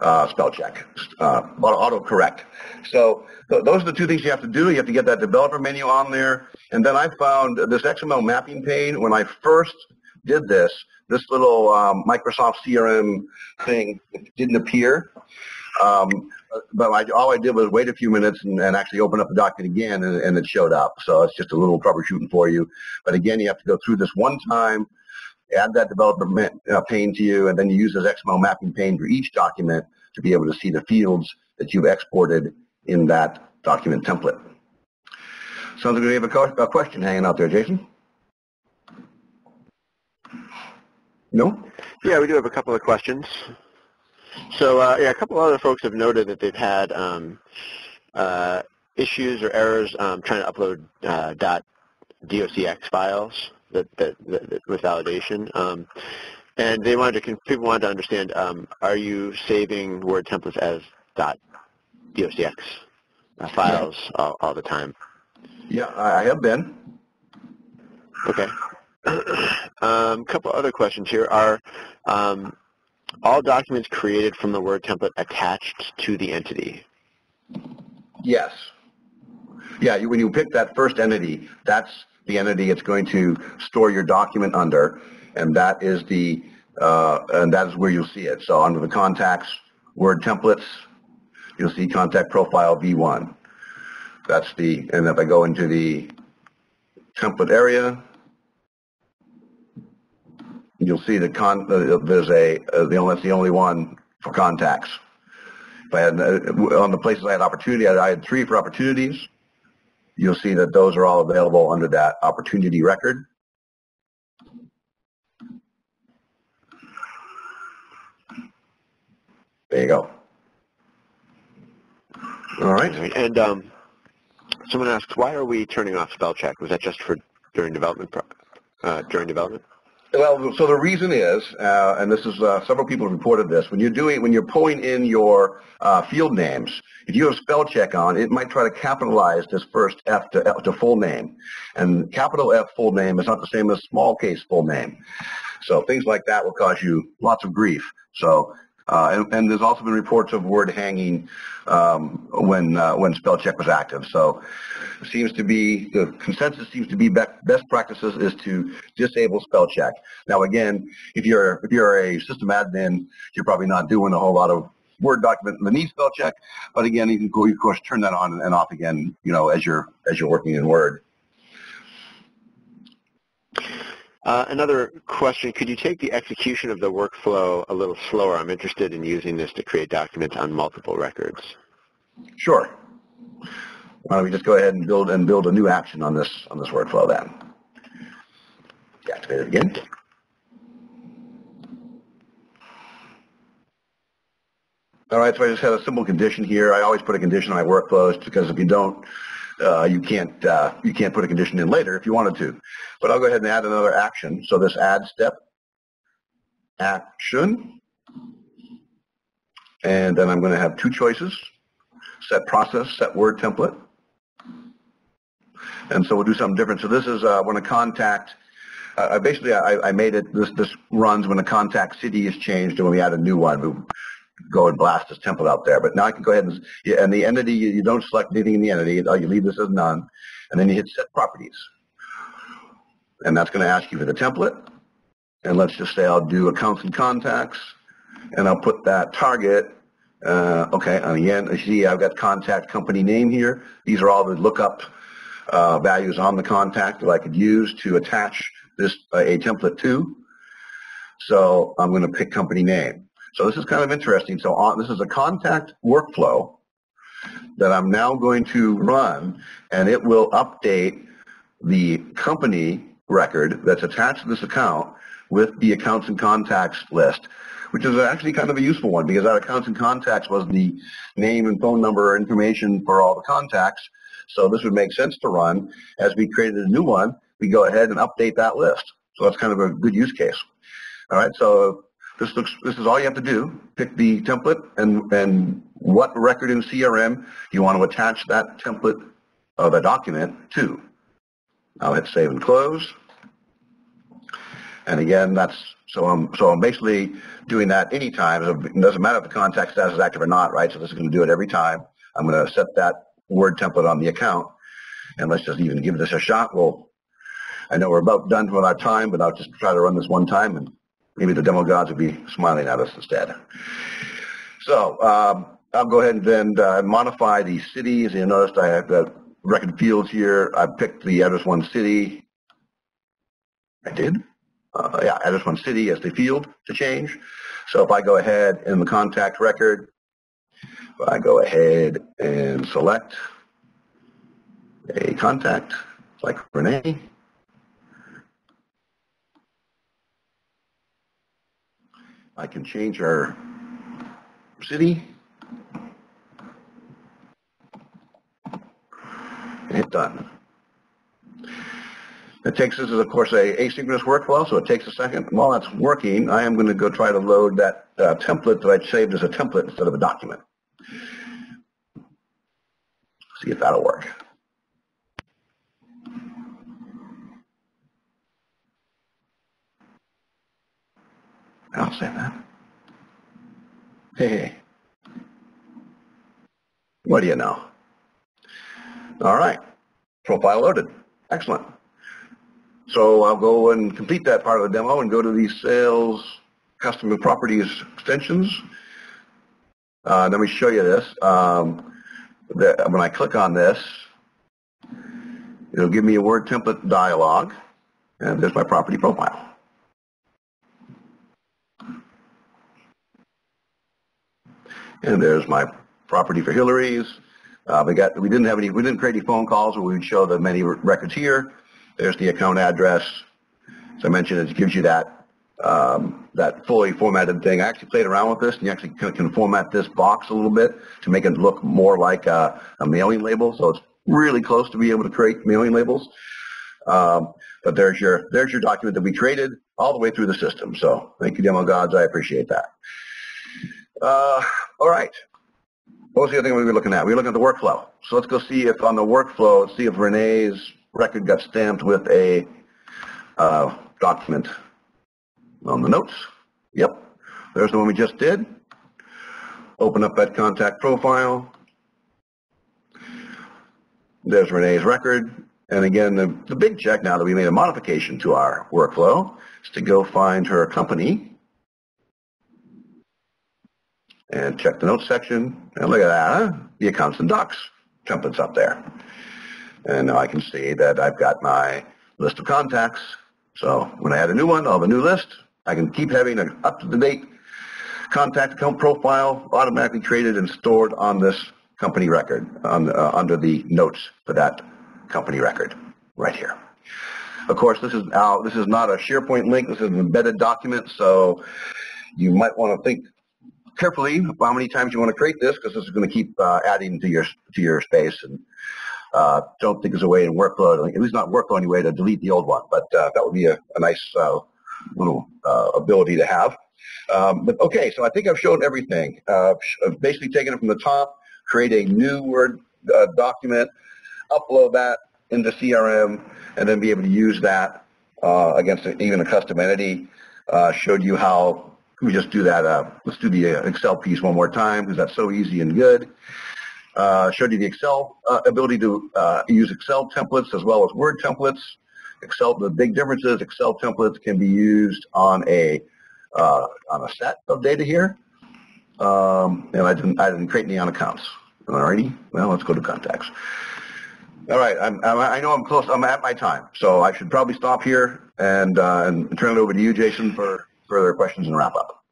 uh, spell check, uh, auto correct. So th those are the two things you have to do. You have to get that developer menu on there. And then I found this XML mapping pane. When I first did this, this little um, Microsoft CRM thing didn't appear. Um, but I, all I did was wait a few minutes and, and actually open up the document again, and, and, it showed up. So it's just a little troubleshooting for you. But again, you have to go through this one time, add that developer uh, pane to you, and then you use this XML mapping pane for each document to be able to see the fields that you've exported in that document template. Sounds like we have a, a question hanging out there, Jason. No? Yeah, we do have a couple of questions. So uh, yeah, a couple other folks have noted that they've had um, uh, issues or errors um, trying to upload uh, .docx files that, that, that, with validation. Um, and they wanted to, people wanted to understand, um, are you saving Word templates as .docx files all, all, the time? Yeah, I have been. Okay. A um, couple other questions here are, um, all documents created from the Word template attached to the entity? Yes. Yeah, you, when you pick that first entity, that's the entity it's going to store your document under, and that is the uh, and that is where you'll see it. So under the contacts, Word templates, you'll see contact profile V1. That's the, and if I go into the template area, you'll see the con, uh, there's a, uh, the only, that's the only one for contacts. If I had, uh, on the places I had opportunity, I had three for opportunities. You'll see that those are all available under that opportunity record. There you go. All right. And um, someone asks, why are we turning off spell check? Was that just for during development? Uh, during development? Well, so the reason is, uh, and this is uh, several people have reported this. When you're doing, when you're pulling in your uh, field names, if you have spell check on, it might try to capitalize this first F to, F to full name, and capital F full name is not the same as small case full name. So things like that will cause you lots of grief. So uh, and, and, there's also been reports of word hanging um, when uh, when spell check was active. So it seems to be the consensus seems to be best practices is to disable spell check. Now again, if you're if you're a system admin, you're probably not doing a whole lot of Word document that needs spell check. But again, you can of course turn that on and off again, you know, as you're as you're working in Word. Uh, another question, could you take the execution of the workflow a little slower? I'm interested in using this to create documents on multiple records. Sure. Why don't we just go ahead and build and build a new action on this on this workflow then? Activate it again. All right, so I just had a simple condition here. I always put a condition on my workflows because if you don't, uh, you can't uh, you can't put a condition in later if you wanted to. But I'll go ahead and add another action. So this add step action, and then I'm going to have two choices: set process, set word template. And so we'll do something different. So this is uh, when a contact. Uh, basically, I, I, made it. This this runs when a contact city is changed and when we add a new one go and blast this template out there. But now I can go ahead and, and the entity, you, you don't select anything in the entity, you leave this as none, and then you hit set properties. And that's going to ask you for the template. And let's just say I'll do accounts and contacts, and I'll put that target, uh, okay, and again, you see I've got contact company name here. These are all the lookup uh, values on the contact that I could use to attach this uh, a template to. So I'm going to pick company name. So this is kind of interesting. So on, this is a contact workflow that I'm now going to run, and it will update the company record that's attached to this account with the accounts and contacts list, which is actually kind of a useful one because that accounts and contacts was the name and phone number information for all the contacts. So this would make sense to run. As we created a new one, we go ahead and update that list. So that's kind of a good use case. All right, so this looks. This is all you have to do. Pick the template and and what record in CRM you want to attach that template uh, of a document to. I'll hit save and close. And again, that's So I'm, so I'm basically doing that anytime. It doesn't matter if the contact status is active or not, right? So this is going to do it every time. I'm going to set that Word template on the account. And let's just even give this a shot. Well, I know we're about done with our time, but I'll just try to run this one time and maybe the demo gods will be smiling at us instead. So um, I'll go ahead and then uh, modify the cities. You noticed I have the record fields here. I picked the address one city. I did. Uh, yeah, address one city as the field to change. So if I go ahead in the contact record, I go ahead and select a contact like Renee. I can change our city. And hit done. It takes this is of course a asynchronous workflow, so it takes a second. While that's working, I am going to go try to load that uh, template that I saved as a template instead of a document. See if that'll work. I'll say that. Hey, hey. What do you know? All right. Profile loaded. Excellent. So I'll go and complete that part of the demo and go to these sales customer properties extensions. Uh, let me show you this. Um, when I click on this, it'll give me a Word template dialog, and there's my property profile. And there's my property for Hillary's. Uh, we got we didn't have any we didn't create any phone calls, but we would show the many records here. There's the account address. As I mentioned, it gives you that um, that fully formatted thing. I actually played around with this, and you actually can, can format this box a little bit to make it look more like a, a, mailing label. So it's really close to be able to create mailing labels. Um, but there's your there's your document that we created all the way through the system. So thank you, demo gods. I appreciate that. Uh, all right. What was the other thing we were looking at? We were looking at the workflow. So let's go see if on the workflow, see if Renee's record got stamped with a uh, document on the notes. Yep, there's the one we just did. Open up that contact profile. There's Renee's record. And again, the, the big check now that we made a modification to our workflow is to go find her company and check the notes section. And look at that, huh? the accounts and docs templates up there. And now I can see that I've got my list of contacts. So when I add a new one, I'll have a new list. I can keep having an up-to-date contact account profile automatically created and stored on this company record on, uh, under the notes for that company record right here. Of course, this is now this is not a SharePoint link. This is an embedded document, so you might want to think carefully how many times you want to create this because this is going to keep uh, adding to your to your space and uh, don't think there's a way in workflow, at least not workflow anyway, to delete the old one, but uh, that would be a, a nice uh, little uh, ability to have. Um, but okay, so I think I've shown everything. Uh, I've basically taken it from the top, create a new Word document, upload that into CRM, and then be able to use that against even a custom entity. showed you how we just do that. let's do the Excel piece one more time because that's so easy and good. Uh, showed you the Excel uh, ability to uh, use Excel templates as well as Word templates. Excel, the big difference is Excel templates can be used on a uh, on a set of data here. Um, and I didn't I didn't create any on accounts. Alrighty, well let's go to contacts. All right, I'm, I'm, i know I'm close. I'm at my time, so I should probably stop here and uh, and turn it over to you, Jason, for further questions and wrap up.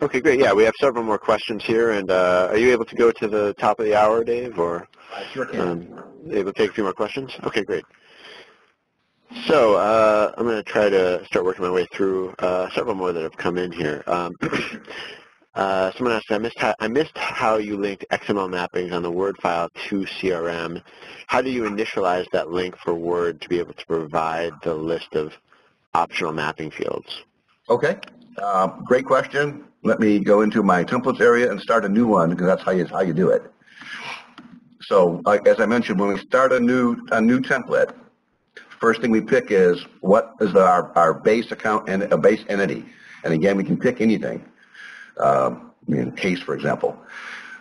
Okay, great. Yeah, we have several more questions here, and uh, are you able to go to the top of the hour, Dave, or I sure can. Um, able to take a few more questions? Okay, great. So uh, I'm going to try to start working my way through uh, several more that have come in here. Um, uh, someone asked, I missed, how, I missed how you linked XML mappings on the Word file to CRM. How do you initialize that link for Word to be able to provide the list of optional mapping fields? Okay, uh, great question let me go into my templates area and start a new one because that's how you, how you do it. So like, as I mentioned, when we start a new, a new template, First thing we pick is what is the, our, our base account and a base entity. And again, we can pick anything. Um, in case, for example.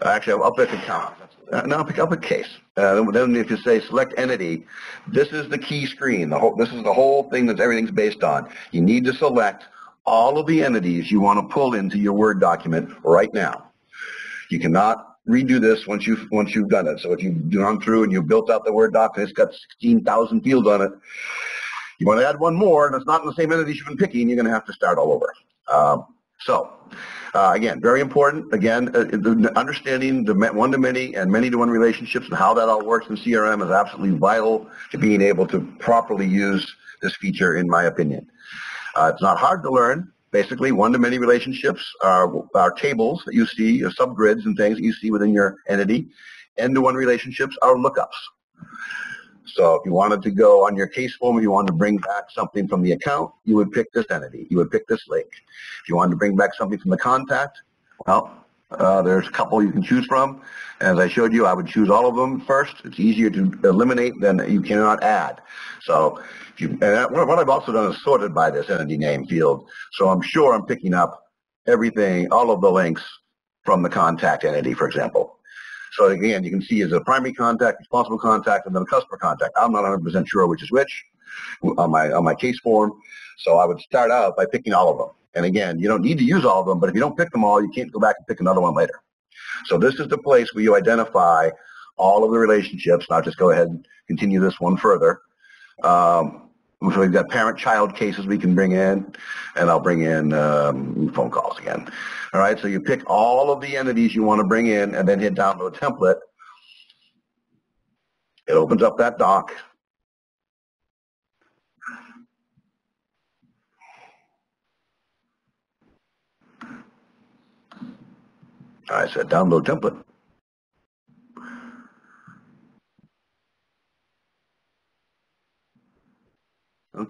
Actually, I'll, pick account. Uh, no, I'll pick up a case. Uh, then if you say select entity, this is the key screen. The whole, this is the whole thing that everything's based on. You need to select all of the entities you want to pull into your Word document right now. You cannot redo this once you've once you've done it. So if you've gone through and you've built out the Word document, it's got 16,000 fields on it, you want to add one more and it's not in the same entity you've been picking, you're going to have to start all over. Um, so uh, again, very important. Again, uh, the, understanding the one-to-many and many-to-one relationships and how that all works in CRM is absolutely vital to being able to properly use this feature, in my opinion. Uh, it's not hard to learn. Basically, one-to-many relationships are, are tables that you see, or subgrids and things that you see within your entity. End-to-one relationships are lookups. So if you wanted to go on your case form, and you wanted to bring back something from the account, you would pick this entity. You would pick this link. If you wanted to bring back something from the contact, well, uh, there's a couple you can choose from. As I showed you, I would choose all of them first. It's easier to eliminate than you cannot add. So you, what I've also done is sorted by this entity name field. So I'm sure I'm picking up everything, all of the links from the contact entity, for example. So again, you can see as a primary contact, responsible contact, and then a customer contact. I'm not 100% sure which is which on my on my case form. So I would start out by picking all of them. And again, you don't need to use all of them, but if you don't pick them all, you can't go back and pick another one later. So this is the place where you identify all of the relationships. I'll just go ahead and continue this one further. Um, so we've got parent-child cases we can bring in, and I'll bring in um, phone calls again. All right, so you pick all of the entities you want to bring in and then hit download template. It opens up that doc. I said download template.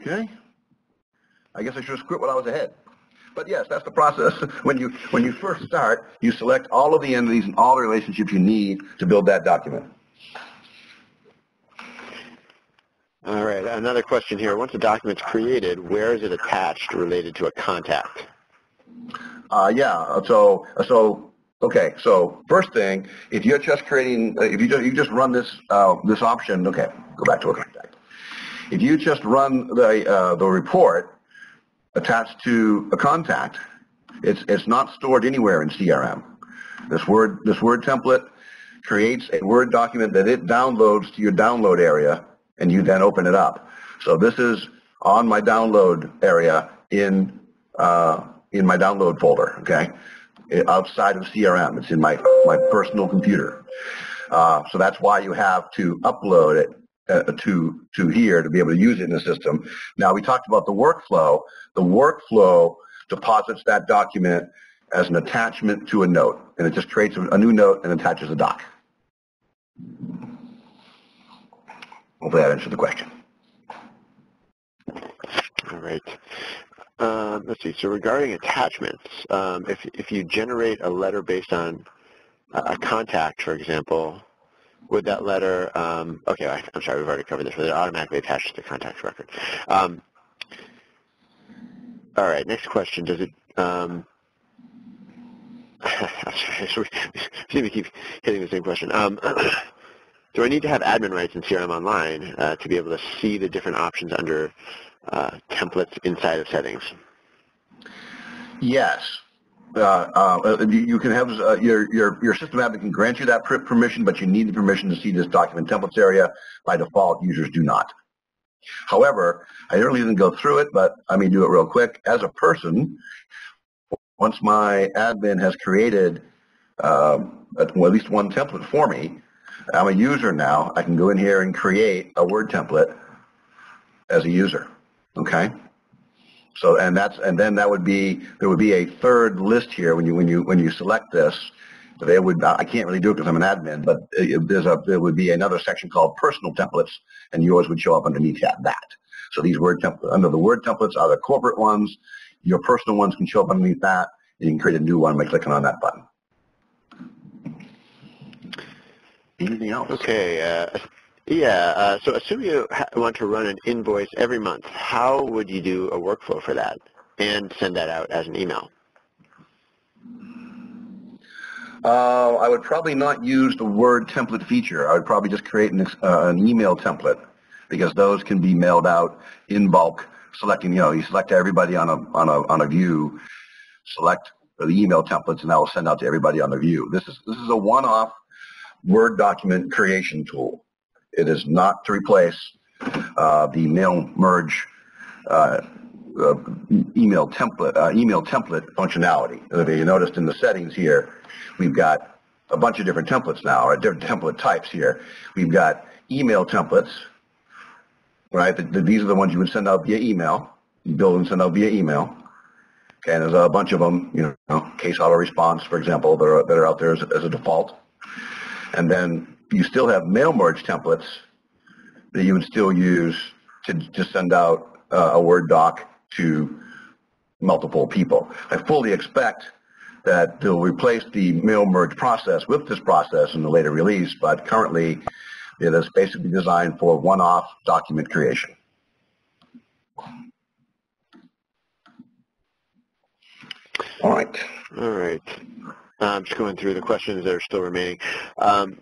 Okay. I guess I should have quit while I was ahead. But yes, that's the process. When you when you first start, you select all of the entities and all the relationships you need to build that document. All right, another question here. Once a document's created, where is it attached related to a contact? Uh, yeah, so so okay. So first thing, if you're just creating, if you just you just run this uh, this option, okay, go back to a contact. If you just run the, uh, the report attached to a contact, it's, it's not stored anywhere in CRM. This Word, this Word template creates a Word document that it downloads to your download area, and you then open it up. So this is on my download area in, uh, in my download folder, okay? Outside of CRM. It's in my, my personal computer. Uh, so that's why you have to upload it uh, to to here to be able to use it in the system. Now we talked about the workflow. The workflow deposits that document as an attachment to a note, and it just creates a new note and attaches a doc. Hopefully that answered the question. All right. Um, let's see. So regarding attachments, um, if if you generate a letter based on a contact, for example, would that letter, um, okay, I, am sorry, we've already covered this, would it automatically attach to the contact record? Um, all right, next question, does it, um, we seem to keep hitting the same question. Um, do I need to have admin rights in CRM Online uh, to be able to see the different options under uh, templates inside of settings? Yes uh, uh, you can have uh, your, your, your system admin can grant you that permission, but you need the permission to see this document templates area. By default, users do not. However, I really didn't go through it, but I mean do it real quick. As a person, once my admin has created um, well, at least one template for me, I'm a user now. I can go in here and create a Word template as a user. Okay. So and that's and then that would be there would be a third list here when you when you when you select this. They would I can't really do it because I'm an admin, but there's a there would be another section called personal templates, and yours would show up underneath that. So these word templates under the word templates are the corporate ones. Your personal ones can show up underneath that. And you can create a new one by clicking on that button. Anything else? Okay. Uh, Yeah, uh, so assume you want to run an invoice every month. How would you do a workflow for that and send that out as an email? Uh, I would probably not use the word template feature. I would probably just create an, uh, an email template because those can be mailed out in bulk, selecting, you know, you select everybody on a, on a, on a view, select the email templates, and that will send out to everybody on the view. This is, this is a one-off Word document creation tool. It is not to replace uh, the mail merge uh, uh, email template uh, email template functionality. If you noticed in the settings here, we've got a bunch of different templates now, or different template types here. We've got email templates, right? The, the, these are the ones you would send out via email. You build and send out via email. Okay, and there's a bunch of them, you know, case auto response, for example, that are, that are out there as, as a default. And then you still have mail merge templates that you would still use to just send out uh, a Word doc to multiple people. I fully expect that they'll replace the mail merge process with this process in the later release, but currently it is basically designed for one-off document creation. All right. All right. I'm just going through the questions that are still remaining. Um,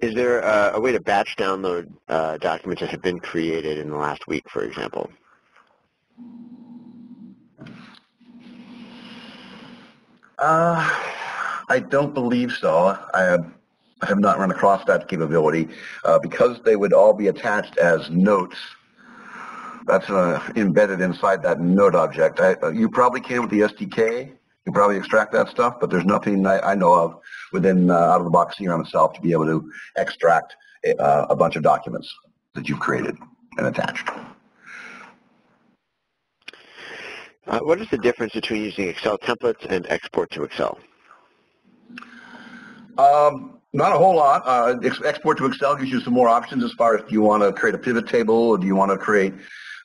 is there a, a, way to batch download uh, documents that have been created in the last week, for example? Uh, I don't believe so. I have, I have not run across that capability uh, because they would all be attached as notes that's uh, embedded inside that node object. I, uh, you probably can with the SDK. You probably extract that stuff, but there's nothing I, I know of within uh, out-of-the-box CRM itself to be able to extract a, uh, a bunch of documents that you've created and attached. Uh, what is the difference between using Excel templates and export to Excel? Um, not a whole lot. Uh, export to Excel gives you some more options as far as do you want to create a pivot table or do you want to create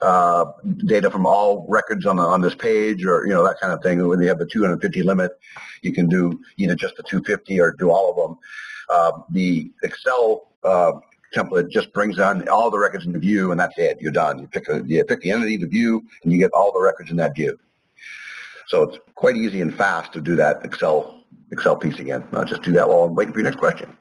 uh, data from all records on the, on this page or, you know, that kind of thing. When you have the 250 limit, you can do either just the 250 or do all of them. Uh, the Excel uh, template just brings on all the records in the view and that's it. You're done. You pick, a, you pick the entity, the view, and you get all the records in that view. So it's quite easy and fast to do that Excel Excel piece again. Just do that while I'm waiting for your next question.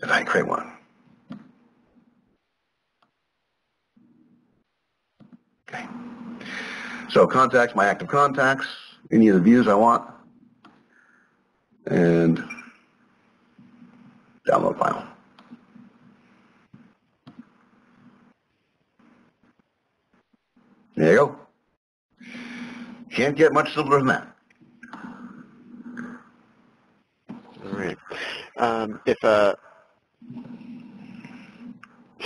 Did I create one? Okay. So contacts, my active contacts, any of the views I want, and download file. There you go. Can't get much simpler than that. All right. Um, if a uh,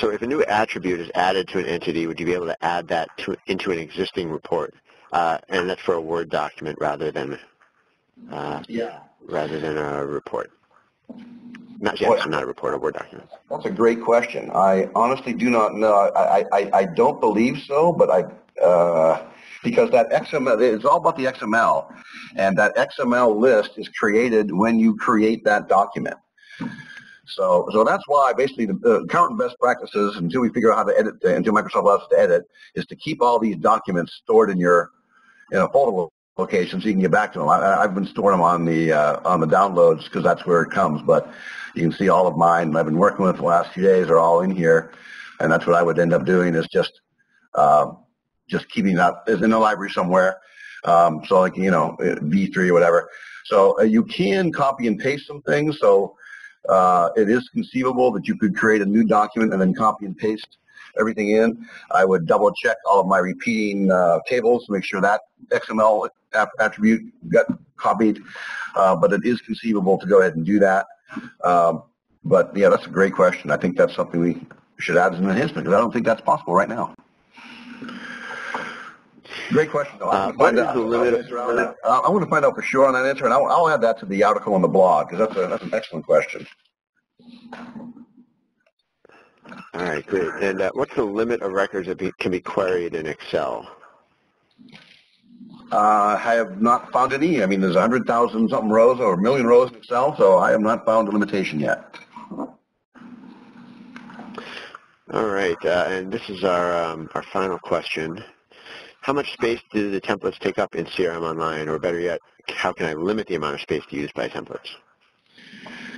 so if a new attribute is added to an entity, would you be able to add that to, into an existing report? Uh, and that's for a Word document rather than uh, yeah. rather than a report. Not yet, so not a report, a Word document. That's a great question. I honestly do not know. I, I, I don't believe so, but I uh, because that XML, it's all about the XML, and that XML list is created when you create that document. So, so that's why basically the, current best practices until we figure out how to edit, until Microsoft allows us to edit, is to keep all these documents stored in your in a folder location so you can get back to them. I, have been storing them on the uh, on the downloads because that's where it comes. But you can see all of mine I've been working with the last few days are all in here, and that's what I would end up doing is just uh, just keeping that is in the library somewhere. Um, so like you know V3 or whatever. So uh, you can copy and paste some things. So uh, it is conceivable that you could create a new document and then copy and paste everything in. I would double check all of my repeating uh, tables to make sure that XML attribute got copied. Uh, but it is conceivable to go ahead and do that. Um, but yeah, that's a great question. I think that's something we should add as an enhancement because I don't think that's possible right now. Great question. Though. Uh, what is the limit? I want to find out for sure on that answer, and I'll, I'll add that to the article on the blog because that's, a, that's an excellent question. All right, great. And uh, what's the limit of records that be, can be queried in Excel? Uh, I have not found any. I mean, there's 100,000 something rows or a million rows in Excel, so I have not found a limitation yet. All right, uh, and this is our um, our final question. How much space do the templates take up in CRM Online, or better yet, how can I limit the amount of space used by templates?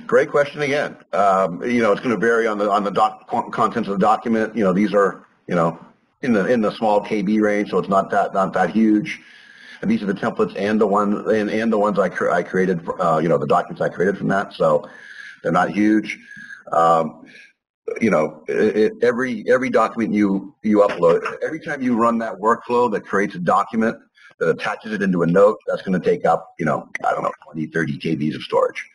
Great question again. Um, you know, it's going to vary on the on the doc, contents of the document. You know, these are you know in the in the small KB range, so it's not that not that huge. And these are the templates and the one and, and the ones I cre- I created. Uh, you know, the documents I created from that, so they're not huge. Um, you know, it, every every document you you upload, every time you run that workflow that creates a document that attaches it into a note, that's going to take up, you know, I don't know, 20, 30 KBs of storage.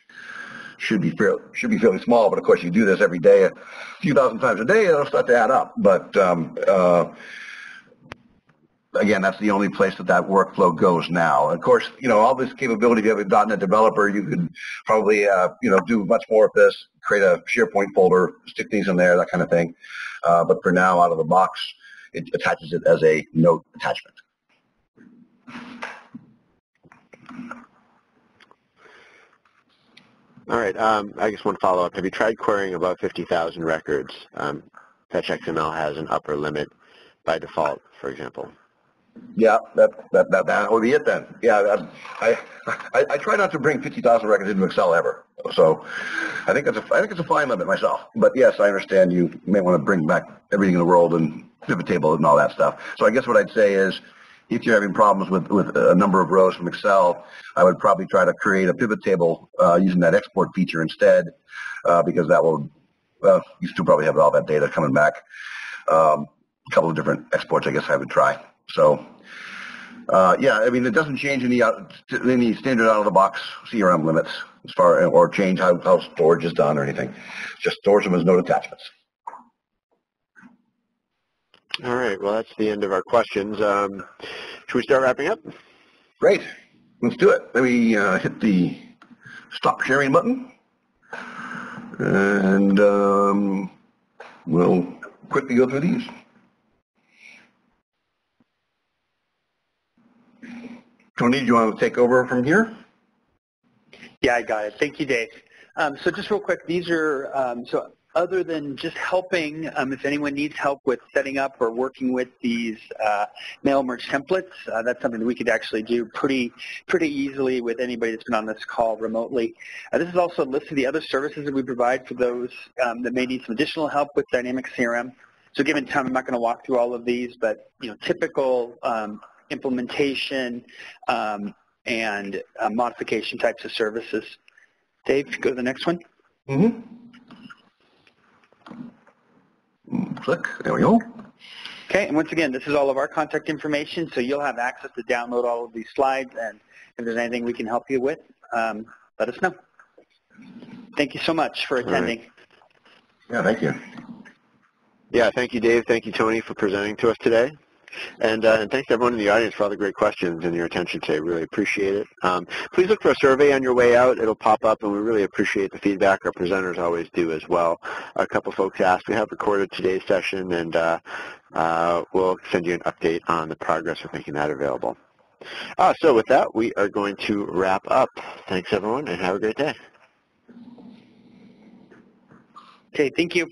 Should be fairly should be fairly small, but of course you do this every day, a few thousand times a day, it'll start to add up. But um, uh, again, that's the only place that that workflow goes now. Of course, you know, all this capability, if you have a .NET developer, you could probably, uh, you know, do much more of this, create a SharePoint folder, stick these in there, that kind of thing. Uh, but for now, out of the box, it attaches it as a note attachment. All right, um, I guess one follow-up. Have you tried querying above 50,000 records? Um, Fetch XML has an upper limit by default, for example. Yeah, that that that that would be it then. Yeah, I I, I try not to bring fifty thousand records into Excel ever. So I think that's a I think it's a fine limit myself. But yes, I understand you may want to bring back everything in the world and pivot table and all that stuff. So I guess what I'd say is if you're having problems with, with a number of rows from Excel, I would probably try to create a pivot table uh, using that export feature instead, uh, because that will, well, you still probably have all that data coming back. Um, a couple of different exports, I guess I would try. So, uh, yeah, I mean, it doesn't change any any standard out of the box CRM limits as far or change how, how storage is done or anything. Just stores them as note attachments. All right. Well, that's the end of our questions. Um, should we start wrapping up? Great. Let's do it. Let me uh, hit the stop sharing button. And um, we'll quickly go through these. Tony, do you want to take over from here? Yeah, I got it. Thank you, Dave. Um, so just real quick, these are, um, so other than just helping, um, if anyone needs help with setting up or working with these uh, mail merge templates, uh, that's something that we could actually do pretty pretty easily with anybody that's been on this call remotely. Uh, this is also a list of the other services that we provide for those um, that may need some additional help with Dynamics CRM. So given time, I'm not going to walk through all of these, but you know, typical um, implementation um, and uh, modification types of services. Dave, go to the next one. Mm-hmm. Click. There we go. Okay, and once again, this is all of our contact information, so you'll have access to download all of these slides, and if there's anything we can help you with, um, let us know. Thank you so much for attending. Right. Yeah, thank you. Yeah, thank you, Dave. Thank you, Tony, for presenting to us today. And, uh, and thanks to everyone in the audience for all the great questions and your attention today. Really appreciate it. Um, please look for a survey on your way out. It'll pop up, and we really appreciate the feedback. Our presenters always do as well. A couple folks asked. We have recorded today's session, and uh, uh, we'll send you an update on the progress of making that available. Uh, so with that, we are going to wrap up. Thanks, everyone, and have a great day. Okay, thank you.